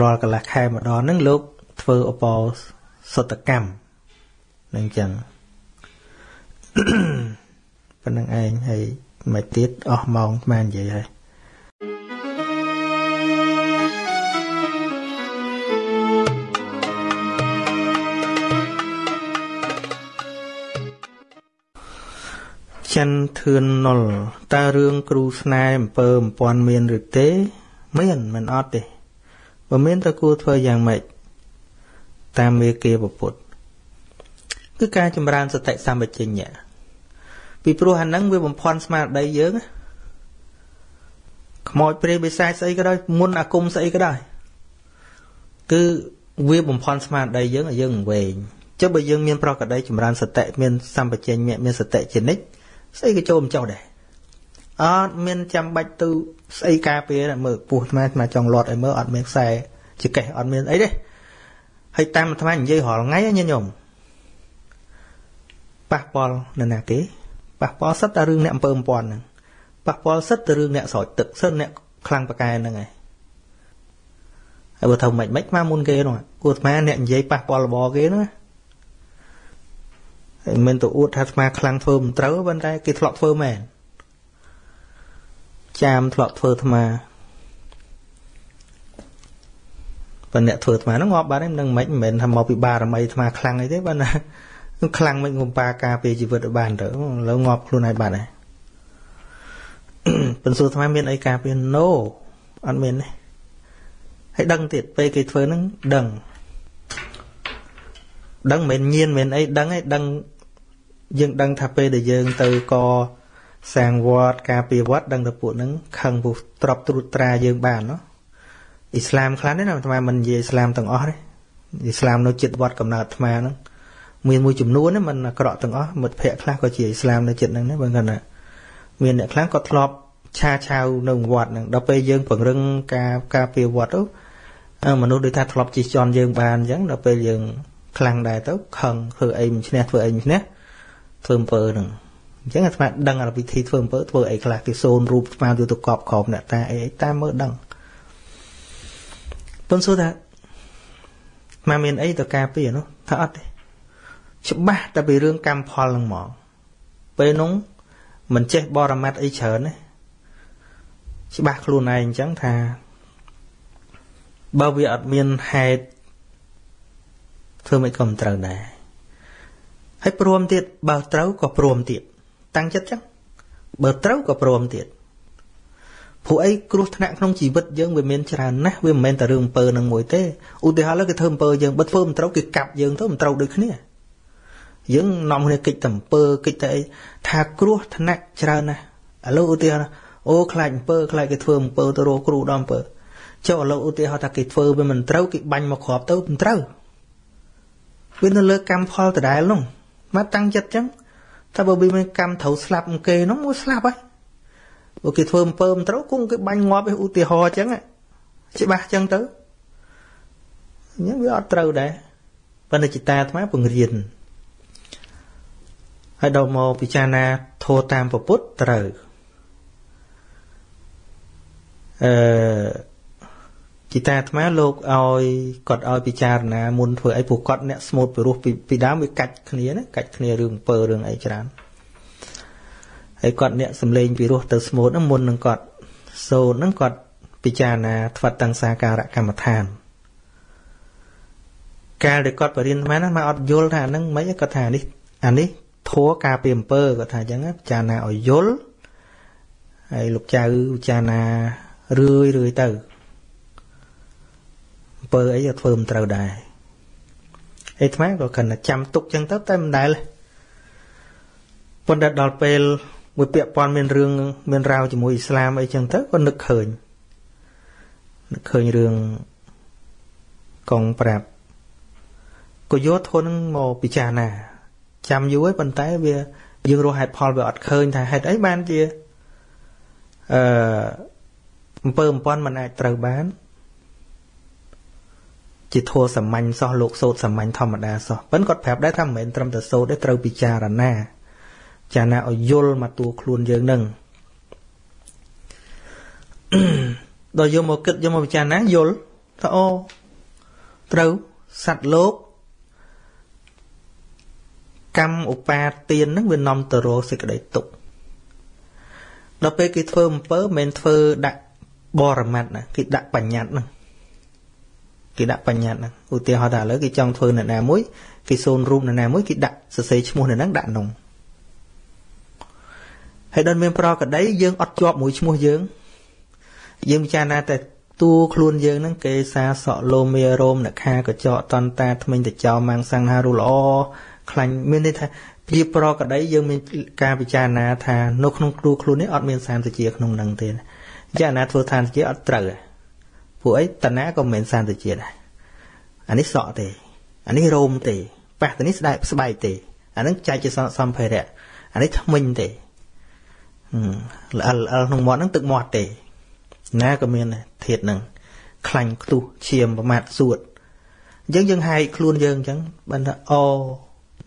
រាល់កន្លះខែម្ដងហ្នឹងលោកធ្វើឧបោសថកម្មនឹងអញ្ចឹងប៉ុណ្្នឹងឯងហើយមិនទៀតអស់ម៉ោងស្មាននិយាយហើយ ចិនធឿនណុលតើរឿងគ្រូស្នេហ៍អំពើអំពាន់មានឬទេ មានមិនអត់ទេបើមានតើគួរធ្វើយ៉ាងម៉េចតាមមេគាពុទ្ធគឺការចម្រើនសតិសម្បជញ្ញៈពីព្រោះអាហ្នឹងវាបំផន់ស្មារតីយើងខ្មោចព្រាយបិសាចស្អីក៏ដោយមុនអាគមស្អីក៏ដោយគឺវាបំផន់ស្មារតីយើងឲ្យយើងវែងចុះបើយើងមានប្រកបដីចម្រើនសតិមានសម្បជញ្ញៈមានសតិជានិច្ច ស្អីក៏ចូលមិនចោះដែរអត់មានចាំបាច់ទៅស្អីការពារមើលពោះអាត្មាអាត្មាចង់លាត់ឲ្យមើលអត់មានខ្សែចកេះអត់មានអីទេហើយតាមអាត្មានិយាយរាល់ថ្ងៃញញោមប៉ះពាល់នៅណាគេប៉ះពាល់សិតតែរឿងអ្នកអំពើអំពាន់ហ្នឹងប៉ះពាល់សិតតែរឿងអ្នកស្រោចទឹកសិតអ្នកខ្លាំងប្រកែហ្នឹងឯងហើយបើធ្វើមិនមិនមកមុនគេនោះគួរអាត្មាអ្នកនិយាយប៉ះពាល់របរគេហ្នឹងហើយ មិនទៅអួតថាអាត្មាខ្លាំងធ្វើមិនត្រូវប៉ុន្តែគេធ្លាប់ធ្វើមែនចាមធ្លាប់ធ្វើអាត្មាប៉ុន្តែអ្នកធ្វើអាត្មាហ្នឹងងាប់បាត់ហ្នឹងមិនមិនមែនថាមកពីបារមីអាត្មាខ្លាំងអីទេបើណាខ្លាំងមិនងំប៉ាការពារជីវិតឲ្យបានទៅឥឡូវងាប់ខ្លួនឯងបាត់ហើយពន្សួរអាត្មាមានអីការពារ no អត់មានទេហើយដឹងទៀតពេលគេធ្វើហ្នឹងដឹងដឹងមិនញៀនមិនអីដឹងឯងដឹង យើងដឹងថាពេលដែលយើងទៅកសាងវត្តការពារវត្តដឹងតែពួកហ្នឹងខឹងពុះទ្របត្រួតត្រាយើងបានណោះអ៊ីស្លាមខ្លះនេះណាអាត្មាមិននិយាយអ៊ីស្លាមទាំងអស់ទេអ៊ីស្លាមនៅចិត្តវត្តកំណើតអាត្មាហ្នឹងមានមួយចំនួនហ្នឹងมันអាក្រក់ទាំងអស់មិត្តភ័ក្តិខ្លះក៏ជាអ៊ីស្លាមនៅចិត្តហ្នឹងដែរបើគាត់ណាមានអ្នកខ្លះក៏ធ្លាប់ឆាឆាវនៅវត្តហ្នឹងដល់ពេលយើងពង្រឹងការការពារវត្តទៅមនុស្សដូចថាធ្លាប់ជិះជាន់យើងបានអញ្ចឹងដល់ពេលយើងខ្លាំងដែរទៅខឹងធ្វើអីមិនឈ្នះធ្វើអីមិនឈ្នះ ធ្វើអំពើហ្នឹងអញ្ចឹងអាត្មាដឹងអាវិធីធ្វើអំពើធ្វើអីខ្លះគេសូនរូបស្មាទៅទៅកប់ក្រោមអ្នកតាអីអីតាមមើលដឹងប៉ុន្តែសួរថាមកមានអីទៅការពារនោះថាអត់ទេច្បាស់តែពីរឿងកម្មផលហ្នឹងមកពេលនោះមិនចេះបរមត្តអីច្រើនទេច្បាស់ខ្លួនឯងអញ្ចឹងថាបើវាអត់មានហេតុធ្វើមិនក៏មិនត្រូវដែរ ហើយព្រមទៀតបើត្រូវក៏ព្រមទៀតតាំងចិត្តចឹងបើត្រូវក៏ព្រមទៀតព្រោះអីគ្រោះថ្នាក់ក្នុងជីវិតយើងវាមានច្រើនណាស់វាមិនមែនតែរឿងអំពើនឹងមួយទេឧទាហរណ៍លើគេធ្វើអំពើយើងបើធ្វើមិនត្រូវគេកាប់យើងទៅមិនត្រូវដូចគ្នាយើងនាំគ្នាកិច្ចតែអំពើកិច្ចតែអីថាគ្រោះថ្នាក់ច្រើនណាស់ឥឡូវឧទាហរណ៍អូខ្លាចអំពើខ្លាចគេធ្វើអំពើទៅរកគ្រូដល់អំពើចុះឥឡូវឧទាហរណ៍ថាគេធ្វើវាមិនត្រូវគេបាញ់មកគ្រាប់ទៅមិនត្រូវវានៅលើកម្មផលដដែលនោះ មកតាំងចិត្តចឹងតែបើវាមានកម្មត្រូវស្លាប់គេនោះមួយស្លាប់ហើយបើគេធ្វើអំពើមិនត្រូវគង់គេបាញ់ងាប់ឧទាហរណ៍ចឹងច្បាស់ចឹងទៅអញ្ចឹងវាអត់ត្រូវដែរប៉ុន្តែចិត្តអាត្មាពង្រៀនហើយដល់មកពិចារណាធម៌តាមពុទ្ធត្រូវអឺ ជីតាអាត្មាលោកឲ្យគាត់ឲ្យពិចារណាមុនធ្វើអីពួកគាត់អ្នកស្មូតពីរោះពីដើមវាកាច់គ្នាណាកាច់គ្នារឿងអំពើរឿងអីច្រើនហើយគាត់អ្នកសំលេងពីរោះទៅស្មូតហ្នឹងមុននឹងគាត់សូត្រហ្នឹងគាត់ពិចារណាថ្វាត់តាំងសាការៈកម្មដ្ឋានកាលដែលគាត់បរៀនអាត្មាណាមកអត់យល់ថាអាហ្នឹងមិនគាត់ថានេះអានេះធัวការពីអំពើគាត់ថាអញ្ចឹងពិចារណាឲ្យយល់ហើយលោកចៅពិចារណារឿយរឿយទៅ អំពើអីក៏ធ្វើមិនត្រូវដែរអីថ្មក៏គិតថាចាំទុកចឹងទៅតែមិនដែលប៉ុន្តែដល់ពេលមួយពាក់ព័ន្ធមានរឿងមានរាវជាមួយអ៊ីស្លាមអីចឹងទៅក៏នឹកឃើញនឹកឃើញរឿងកងប្រាប់ក៏យកធននឹងមកពិចារណា ចាំយូរហើយប៉ុន្តែវាយើងរស់ហេតុផលវាអត់ឃើញថាហេតុអីបានជាអឺអំពើអំពន់มันអាចត្រូវបាន ជាធัวសាមញ្ញសោះលោកសោតសាមញ្ញធម្មតាសោះប៉ិនគាត់ប្រាប់ដែរថាមិនមែនត្រឹមតែសោតទេត្រូវពិចារណាចារណាឲ្យយល់មកតួខ្លួនយើងនឹងដល់យកមកគិតយកមកពិចារណាយល់ថាអូត្រូវសត្វលោកកម្មឧបាទានហ្នឹងវានាំទៅរកសេចក្តីទុក្ខដល់ពេលគេធ្វើអំពើមិនមែនធ្វើដាក់បរមត្តណាគេដាក់បញ្ញត្តិហ្នឹង គេដាក់បញ្ញត្តិហ្នឹងឧទាហរណ៍ថាឥឡូវគេចង់ធ្វើអ្នកណាមួយគេសូនរូបអ្នកណាមួយគេដាក់សរសេរឈ្មោះអ្នកហ្នឹងដាក់ក្នុងហើយដល់មានប្រកដីយើងអត់ជាប់មួយឈ្មោះយើង យើងពិចារណាតែតួខ្លួនយើងហ្នឹងគេសាសក់លោមេរោមអ្នកខាកញ្ចក់តន្តាថ្មិញតចោម៉ាំងសង្ហារូល្អខ្លាញ់មានន័យថាពីប្រកដីយើងមានការពិចារណាថានៅក្នុងគ្រូខ្លួននេះអត់មានសានតិជាក្នុងនឹងទេចាណាធ្វើឋានតិជាអត់ត្រូវ ពួកអីតណាក៏មិនមែនសានតិជាដែរអានេះសក់ទេអានេះរោមទេប៉ះទៅនេះស្ដែកស្បែកទេអានឹងចែកជាសម្ភារៈអានេះថ្មិញទេល្អលអលក្នុងមាត់ហ្នឹងទឹកមាត់ទេ ណាក៏មានធាតហ្នឹងខ្លាញ់ខ្ទុះឈាមប្រមាថសួតអញ្ចឹងយើងហែកខ្លួនយើងអញ្ចឹងបានថាអូ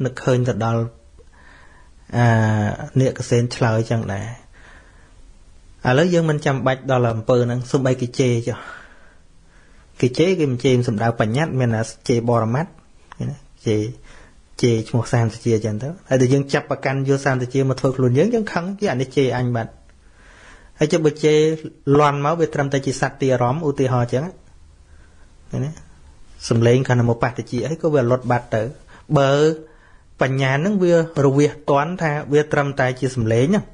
នឹកឃើញទៅដល់អាអ្នកកសេនឆ្លើយចឹងដែរឥឡូវយើងមិនចាំបាច់ដល់អំពើហ្នឹងសំបីគេជេរចុះ គេជេរគេមិនជេរសំដៅបញ្ញត្តិមានតែជេរបរមត្តណាជេរជេរឈ្មោះសានតិជាចឹងទៅហើយតែយើងចាប់ប្រកាន់យកសានតិជាមកធ្វើខ្លួនយើងយើងខឹងគេអានេះជេរអញបាត់ហើយចុះបើជេរលន់មកវាត្រឹមតែជាសត្វទីអារម្មណ៍ឧទាហរណ៍ចឹងណាសំឡេងខណៈមកបត្តិជាអីក៏វាលុតបាត់ទៅ បើបញ្ញានឹងវារវាសតន់ថាវាត្រឹមតែជាសម្លេងហ្នឹង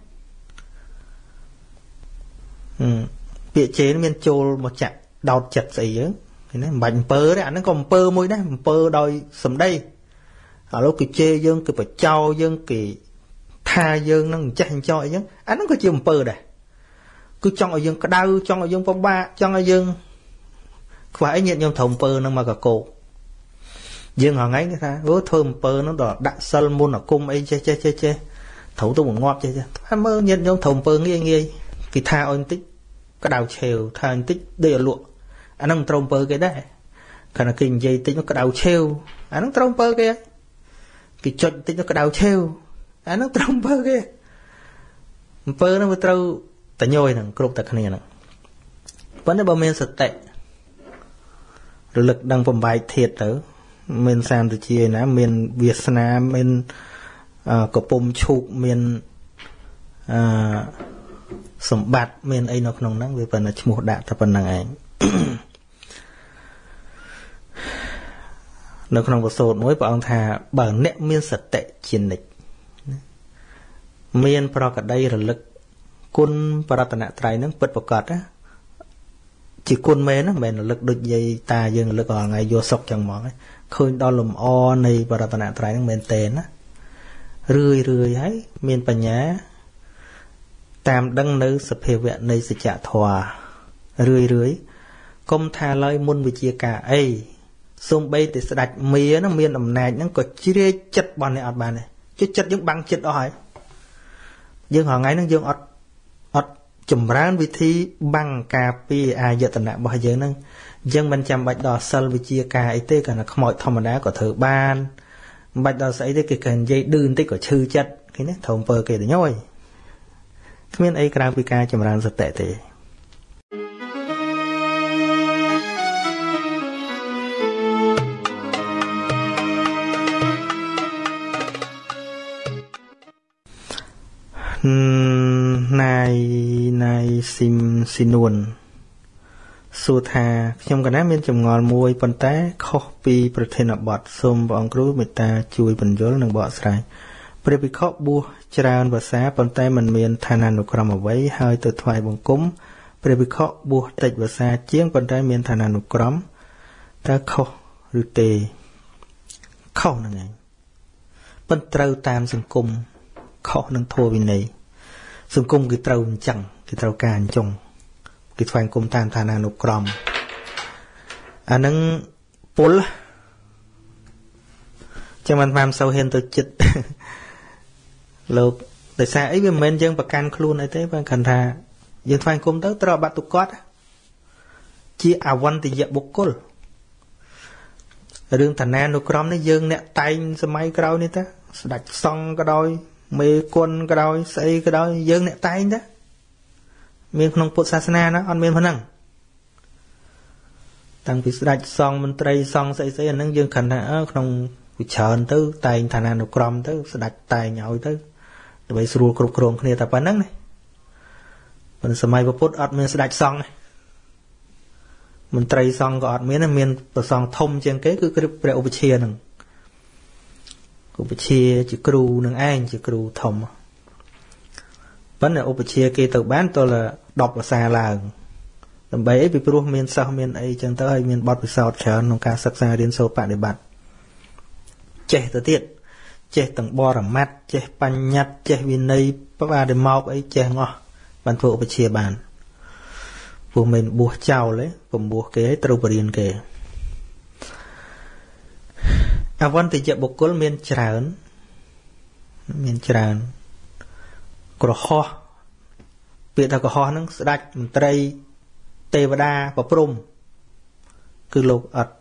ពាក្យជេនមានចូលមកចាក់ ដោតចិត្តស្អីយើងឃើញទេមិនបាច់អំពើទេអាហ្នឹងក៏អំពើមួយដែរអំពើដោយសម្ដីឥឡូវគេជេរយើងគេបចោយើងគេថាយើងនឹងចេះអញ្ចោអីចឹងអាហ្នឹងក៏ជាអំពើដែរគឺចង់ឲ្យយើងក្តៅចង់ឲ្យយើងពិបាកចង់ឲ្យយើងខ្វះអីញាតញោមត្រូវអំពើនឹងមកកកោយើងហងៃគេថាអូធ្វើអំពើនោះដល់ដាក់សិលមុនអាគុំអីចេះចេះចេះចេះត្រូវទៅងាប់ចេះចេះថាមើលញាតញោមធ្វើអំពើងាយងាយគេថាអុយបន្តិចក្តៅឆេវថាបន្តិចដូចឲ្យលក់ អាហ្នឹងត្រូវអំពើគេដែរខណៈគេនិយាយតិចនោះក្តៅឆេវអាហ្នឹងត្រូវអំពើគេគេចុចតិចនោះក្តៅឆេវអាហ្នឹងត្រូវអំពើគេអំពើហ្នឹងវាត្រូវតញយហ្នឹងគ្រប់តែគ្នាហ្នឹងប៉ុន្តែបើមានសតិរលឹកដឹងបំបែកធាតទៅ មានសានតិជាណា មានវាសនាមានកពុំឈូកមានអឺសម្បត្តិមានអីនៅក្នុងហ្នឹងវាប៉ុន្តែឈ្មោះដាក់តែប៉ុណ្្នឹងឯង នៅក្នុងបទសូត្រមួយព្រះអង្គថាបើអ្នកមានសតិជានិច្ចមានប្រកដីរលឹកគុណបរតនត្រ័យហ្នឹងពិតប្រកបណាជាគុណមែនណាមិនមែនរលឹកដូចយាយតាយើងរលឹករាល់ថ្ងៃយកសុកចឹងហ្មងឃើញដល់លំអនៃបរតនត្រ័យហ្នឹងមែនតេណារឿយរឿយហើយមានបញ្ញា តាមដឹងនៅសភាវៈនៃសច្ចធម៌រឿយរឿយ កុំថាឡើយមុនវិជាការអីសំបីតែស្ដាច់មៀហ្នឹងមានអំណាចហ្នឹងក៏ជ្រាយចិត្តរបស់អ្នកអត់បានដែរជិតចិត្តយើងបាំងចិត្តអស់ហើយយើងរាល់ថ្ងៃហ្នឹងយើងអត់អត់ចម្រើនវិធីបាំងការពារអាយតនៈរបស់យើងហ្នឹងអញ្ចឹងមិនចាំបាច់ដល់សិលវិជាការអីទេគ្រាន់តែខ្មោចធម្មតាក៏ធ្វើបានមិនបាច់ដល់ស្អីទេគេគេនិយាយឌឺបន្តិចក៏ឈឺចិត្តឃើញទេធំពើគេទៅញយគ្មានអីក្រៅពីការចម្រើនសតិទេ ណៃណៃស៊ីមស៊ីនួនសួរថាខ្ញុំកណាមានចម្ងល់មួយប៉ុន្តែខុសពីប្រធានបទសូមព្រះអង្គគ្រូមេត្តាជួយបញ្យល់និងបកស្រាយព្រះភិក្ខុបួសច្រើនភាសាប៉ុន្តែมันមានឋានានុក្រមអ្វីហើយទៅថ្វាយបង្គំព្រះភិក្ខុបួសតិចភាសាជាងប៉ុន្តែមានឋានានុក្រមតើខុសឬទេខុសហ្នឹងឯងប៉ុន្តែត្រូវតាមសង្គម ខុសនឹងធម៌វិន័យសង្គមគឺត្រូវអញ្ចឹងគេត្រូវការអញ្ចឹងគេថ្វាយគុំតាមឋានានុក្រមអានឹងពុលចឹងមិនបានសូវហ៊ានទៅចិត្តលោកដោយសារអីវាមិនមែនយើងប្រកាន់ខ្លួនអីទេបើគិតថាយើងថ្វាយគុំទៅត្រូវបាត់ទុកគាត់ជាអវន្តយបុគ្គលរឿងឋានានុក្រមនេះយើងអ្នកតែងសម័យក្រោយនេះតាស្ដេចសង្ឃក៏ដោយ មេគុណក៏ដោយស្អីក៏ដោយយើងអ្នកតែងតាមានក្នុងពុទ្ធសាសនាណាអត់មានប៉ុណ្ណឹងតាំងពីស្ដេចសង្ឃមន្ត្រីសង្ឃស្អីស្អីអាហ្នឹងយើងខណ្ឌថាអើក្នុងវិច្រើនទៅ តែងឋានានុក្រមទៅស្ដេចតែងឲ្យទៅដើម្បីស្រួលគ្រប់គ្រងគ្នាតែប៉ុណ្្នឹងណាប៉ុន្តែសម័យពុទ្ធអត់មានស្ដេចសង្ឃមន្ត្រីសង្ឃក៏អត់មាន មានប្រសង្ឃធំជាងគេគឺព្រះឧបជាហ្នឹង ឧបជាជាគ្រូនឹងឯងជាគ្រូធំប៉ុន្តែឧបជាគេទៅបានតល10ភាសាឡើងដើម្បីអីពីព្រោះមានសិស្សមានអីចឹងទៅហើយមានបទពិសោធន៍ច្រើនក្នុងការសិក្សារៀនសូត្របដិបត្តិចេះទៅទៀតចេះទាំងបរមត្តចេះបញ្ញត្តិចេះវិន័យបបាដិមកអីចេះងោះបានធ្វើឧបជាបានពួកមិនបួសចោលទេពំបួសគេឲ្យត្រូវបរៀនគេ អវន្តយបុគ្គលមានច្រើនមានច្រើនក្រហោះពាក្យថាក្រហោះហ្នឹងស្ដេចមន្ត្រីទេវតាប្រព្រំគឺលោកអត់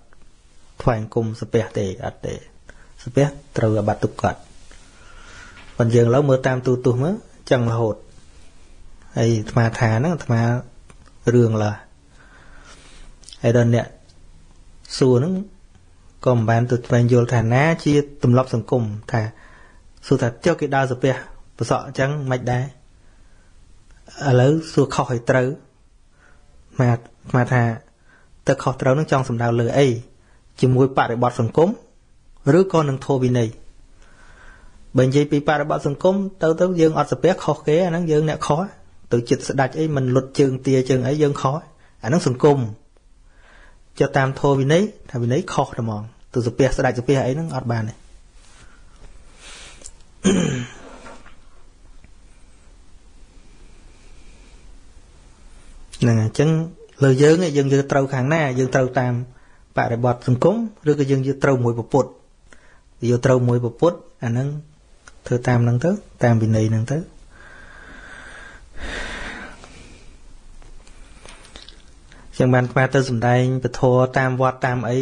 ថ្វាយអង្គមសាពះទេអត់ទេសាពះត្រូវអាបត្តិទុកគាត់ប៉ុន្តែយើងឡើយមើលតាមទូទស្សន៍មើលចឹងរហូតហើយអាត្មាថាហ្នឹងអាត្មារឿងឡើហើយដល់អ្នកសួរហ្នឹង ក៏មិនបានទៅស្វែងយល់ថាណាជាទម្លាប់សង្គមថាសួរថាចុះគេដើរសាពះប្រសក់អញ្ចឹងមិនដែរឥឡូវសួរខុសឲ្យត្រូវមកមកថាទៅខុសត្រូវនឹងចង់សំដៅលើអីជាមួយបរិបទសង្គមឬក៏នឹងធម៌វិន័យបើនិយាយពីបរិបទសង្គមទៅទៅយើងអត់សាពះខុសគេអាហ្នឹងយើងអ្នកខុសទៅចិត្តស្ដាច់អីមិនលុតជើងទាជើងអីយើងខុសអាហ្នឹងសង្គម ចុះតាមធម៌វិន័យថាវិន័យខុសតែហ្មងទៅសាពះស្ដាច់សាពះអីហ្នឹងអត់បានទេហ្នឹងអញ្ចឹងលើយើងយើងយើងត្រូវខាងណា យើងត្រូវតាមបរិបទសង្គមឬក៏យើងយកត្រូវមួយពុទ្ធយកត្រូវមួយពុទ្ធអាហ្នឹងធ្វើតាមហ្នឹងទៅតាមវិន័យហ្នឹងទៅ ចឹងបានស្មាទៅសំដែងពធតាមវត្តតាមអី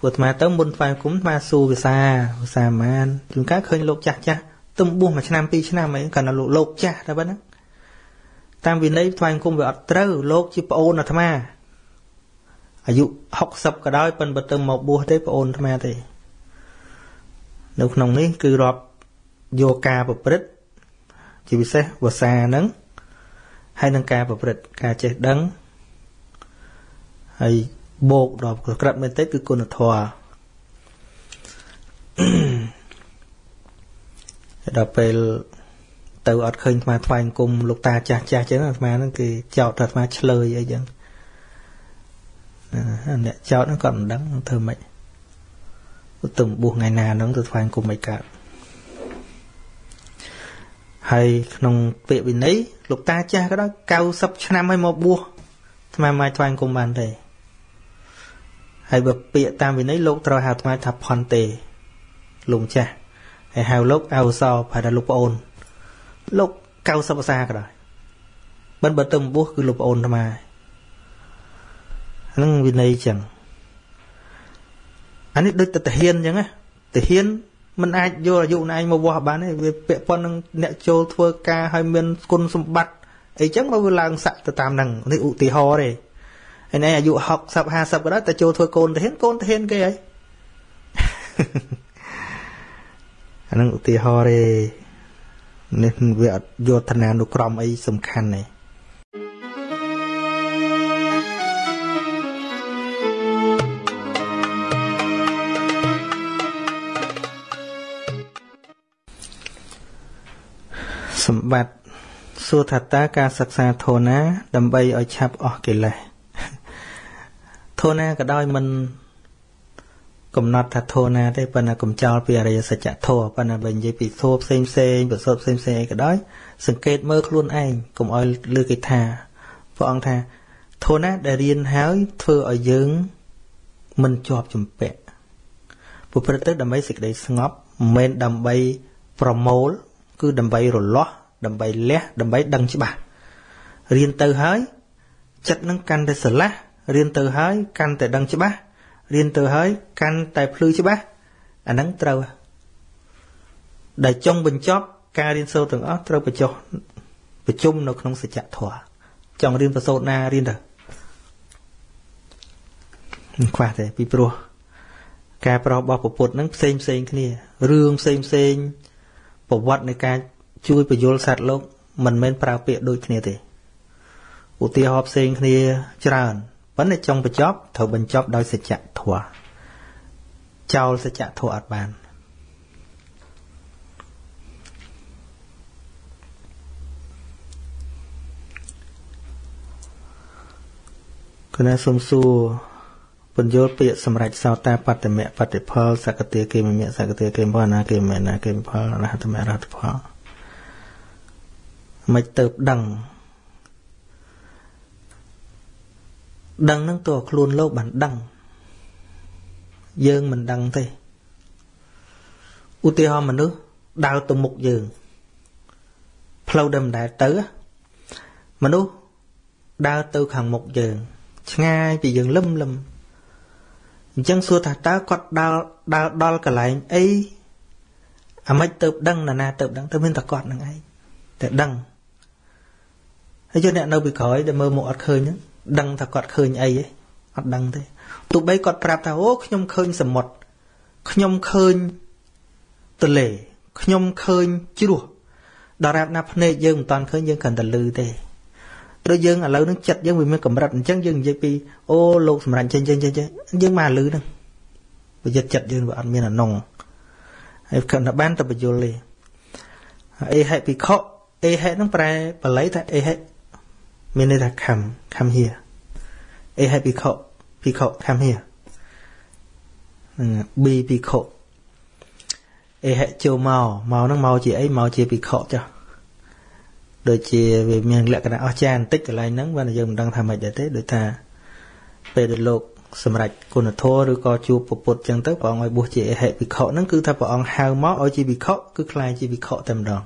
ពួកអាត្មាទៅមុនថ្វាយគុំអាត្មាសួរភាសាភាសាម៉ានជួនកាលឃើញលោកចាស់ចាស់ទំបួសមួយឆ្នាំពីរឆ្នាំអីគាត់នៅលោកចាស់តែប៉ុណ្ណឹងតាមវិន័យថ្វាយគុំវាអត់ត្រូវលោកជាប្អូនអាត្មាអាយុ60ក៏ដោយប៉ុន្តែបើទៅមកបួសទេប្អូនអាត្មាទេនៅក្នុងនេះគឺរាប់យកការប្រព្រឹត្តជាពិសេសវសាហ្នឹងហើយនឹងការប្រព្រឹត្តការចេះដឹង ហើយបូកដល់ក្រិតមែនទេគឺគុណធម៌ដល់ពេលទៅអត់ឃើញអាត្មាថ្វាយអង្គមលោកតាចាស់ចាស់ចឹងអាត្មាហ្នឹងគេចោទថាអាត្មាឆ្លើយអីចឹងអ្នកចោទហ្នឹងគាត់មិនដឹងធ្វើម៉េចទៅបួសថ្ងៃណាហ្នឹងទៅថ្វាយអង្គមមិនកើតហើយក្នុងពាក្យវិន័យលោកតាចាស់ក៏ដល់90ឆ្នាំហើយមកបួសអាត្មាមិនថ្វាយអង្គមបានទេ ហើយបើពាក្យតាមវិន័យលោកត្រូវហៅអាត្មាថាផន់ទេលោកចាស់ហហើយហៅលោកអៅសោប្រហែលថាលោកប្អូន លោក90ភាសាក៏ដោយបិណ្ឌបើទៅម្បោះគឺលោកប្អូនអាត្មាហ្នឹងវិន័យចឹងអានេះដូចទៅទាហានចឹងណាទាហានมันអាចយកអាយុណឯងមកវាស់បានទេវាពាក់ព័ន្ធនឹងអ្នកចូលធ្វើការឲ្យមានគុណសម្បត្តិអីចឹងមកវាឡើងស័កទៅតាមហ្នឹងនេះឧទាហរណ៍ទេ ហើយណែអាយុ60 50ក៏ដោយតែចូលធ្វើកូនទាហានកូនទាហានគេហើយអាហ្នឹងឧទាហរណ៍ទេនេះវាអត់យកឋានានុក្រមអីសំខាន់ទេសម្បត្តិសួរថាតើការសិក្សាធម៌ណាដើម្បីឲ្យឆាប់អស់កិលេស ធម៌ណាក៏ដោយមិនកំណត់ថាធម៌ណាទេប៉ុន្តែកំចោលពីអរិយសច្ចធម៌ប៉ុន្តែបើនិយាយពីធម៌ផ្សេងផ្សេងប្រសពផ្សេងផ្សេងអីក៏ដោយសង្កេតមើលខ្លួនឯងកុំឲ្យលើគេថាព្រះអង្គថាធម៌ណាដែលរៀនហើយធ្វើឲ្យយើងមិនជាប់ជំពាក់ពុព្រឹត្តទៅដើម្បីសេចក្តីស្ងប់មិនមែនដើម្បីប្រមូល គឺដើម្បីរលាស់ដើម្បីលះដើម្បីដឹងច្បាស់រៀនទៅហើយចិត្តនឹងកាន់តែស្រឡះ រៀនទៅហើយកាន់តែដឹងច្បាស់រៀនទៅហើយកាន់តែភ្លឺច្បាស់អាហ្នឹងត្រូវដែលចុងបញ្ចប់ការរៀនសូត្រទាំងអស់ត្រូវបញ្ចុះប្រជុំនៅក្នុងសច្ចធម៌ចង់រៀនប្រសូតណារៀនទៅខ្វះទេពីព្រោះការប្រោសរបស់ពុទ្ធនឹងផ្សេងផ្សេងគ្នារឿងផ្សេងផ្សេងប្រវត្តិនៃការជួយបញ្យលសត្វលោកមិនមែនប្រើពាក្យដូចគ្នាទេឧទាហរណ៍ផ្សេងគ្នាច្រើន ប៉ុន្តែចុងបញ្ចប់ត្រូវបញ្ចប់ដោយសច្ចធម៌ចោលសច្ចធម៌អត់បានគណៈសំសួរបញ្យលពាក្យសម្រាប់សោតាបត្តមៈបតិផលសកតិគេមមៈសកតិគេមផលណាគេមេណាគេមផលរហតមៈរហតផលមិនទៅដឹង ដឹងនឹងតើខ្លួនលោកបានដឹងយើងមិនដឹងទេឧទាហរណ៍មនុស្សដើរទៅមុខយើងផ្លូវដែលមិនដែលទៅមនុស្សដើរទៅខាងមុខយើង ឆ្ងាយពីយើងលឹមលឹមអញ្ចឹងសួរថាតើគាត់ដើរដើរដល់កន្លែងអីអាម៉េចទៅដឹងណាណាទៅដឹងទៅមានតែគាត់នឹងឯងតែដឹងហើយយកអ្នកនៅពីក្រោយដែលមើលមុខអត់ឃើញហ្នឹង ដឹងថាគាត់ឃើញអីទេអត់ដឹងទេទោះបីគាត់ប្រាប់ថាអូខ្ញុំឃើញសមុទ្រខ្ញុំឃើញទន្លេខ្ញុំឃើញជ្រោះដល់រាប់ណាភ្នែកយើងមិនតាន់ឃើញយើងគ្រាន់តែលឺទេដូចយើងឥឡូវនឹងចិត្តយើងវាមានកម្រិតអញ្ចឹងយើងនិយាយពីអូលោកសម្រាប់ចេញចេញចេញយើងមកលឺហ្នឹងប្រយ័ត្នចិត្តយើងវាអត់មានអានងហើយគ្រាន់តែបានតែបញ្យលទេអេហេភិក្ខុអេហេហ្នឹងប្រែបល័យថាអេហេ មានន័យថា come come here អេហេភិក្ខុភិក្ខុ come here ហ្នឹង be ភិក្ខុអេហេចូលមកមកហ្នឹងមកជាអីមកជាភិក្ខុចុះដូចជាវាមានលក្ខណៈអស្ចារ្យបន្តិចកន្លែងហ្នឹងបើយើងមិនដឹងថាម៉េចដែរទេដូចថាពេលដែលលោកសម្រាប់គុណធម៌ឬក៏ជួបពពុទ្ធចឹងទៅព្រះអង្គឲ្យបួសជាអេហេភិក្ខុហ្នឹងគឺថាព្រះអង្គហៅមកឲ្យជាភិក្ខុគឺខ្លាយជាភិក្ខុតែម្ដង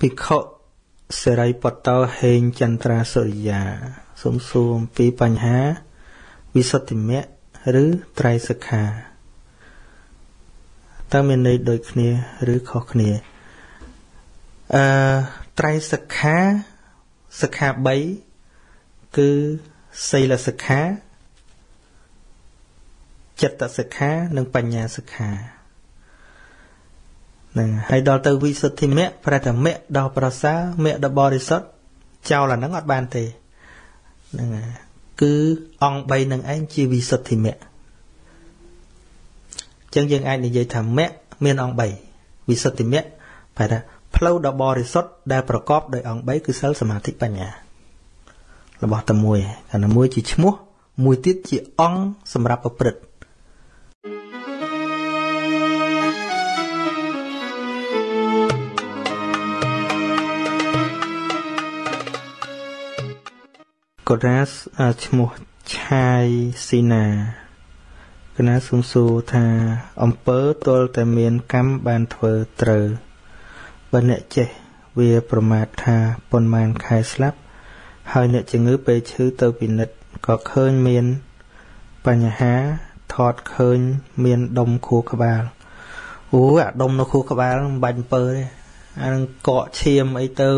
ភិក្ខុសេរីបតោហេងចន្ទ្រាសុរិយាសូមសួរអំពីបញ្ហា វិសុទ្ធិមៈឬត្រៃសិក្ខាតើមានន័យដូចគ្នាឬខុសគ្នាអឺត្រៃសិក្ខាសិក្ខា3គឺសីលសិក្ខាចិត្តសិក្ខា និងបញ្ញាសិក្ខា ហ្នឹងហើយដល់ទៅវិសុទ្ធិមគ្គប្រតមគ្គដល់ប្រសើរមគ្គដល់បរិសុទ្ធចោលអាហ្នឹងអត់បានទេហ្នឹងគឺអង្គ3នឹងឯងជាវិសុទ្ធិមគ្គអញ្ចឹងយើងអាចនិយាយថាមគ្គមានអង្គ3វិសុទ្ធិមគ្គប្រែថាផ្លូវដ៏បរិសុទ្ធដែលប្រកបដោយអង្គ3គឺសិលសមាធិបញ្ញារបស់តែមួយតែមួយជាឈ្មោះមួយទៀតជាអង្គសម្រាប់ប្រព្រឹត្ត កណាឈ្មោះឆាយស៊ីណាកណាសុំសួរថាអំពើទល់តែមានកម្មបានធ្វើត្រូវបើអ្នកចេះវាប្រមាថថាប៉ុន្មានខែស្លាប់ ហើយអ្នកជំងឺពេលឈឺទៅពិនិត្យក៏ឃើញមានបញ្ហាថតឃើញមានដុំខួរក្បាលអូអាដុំនៅខួរក្បាលមិនបាច់អំពើទេអានឹងកកឈាមអីទៅ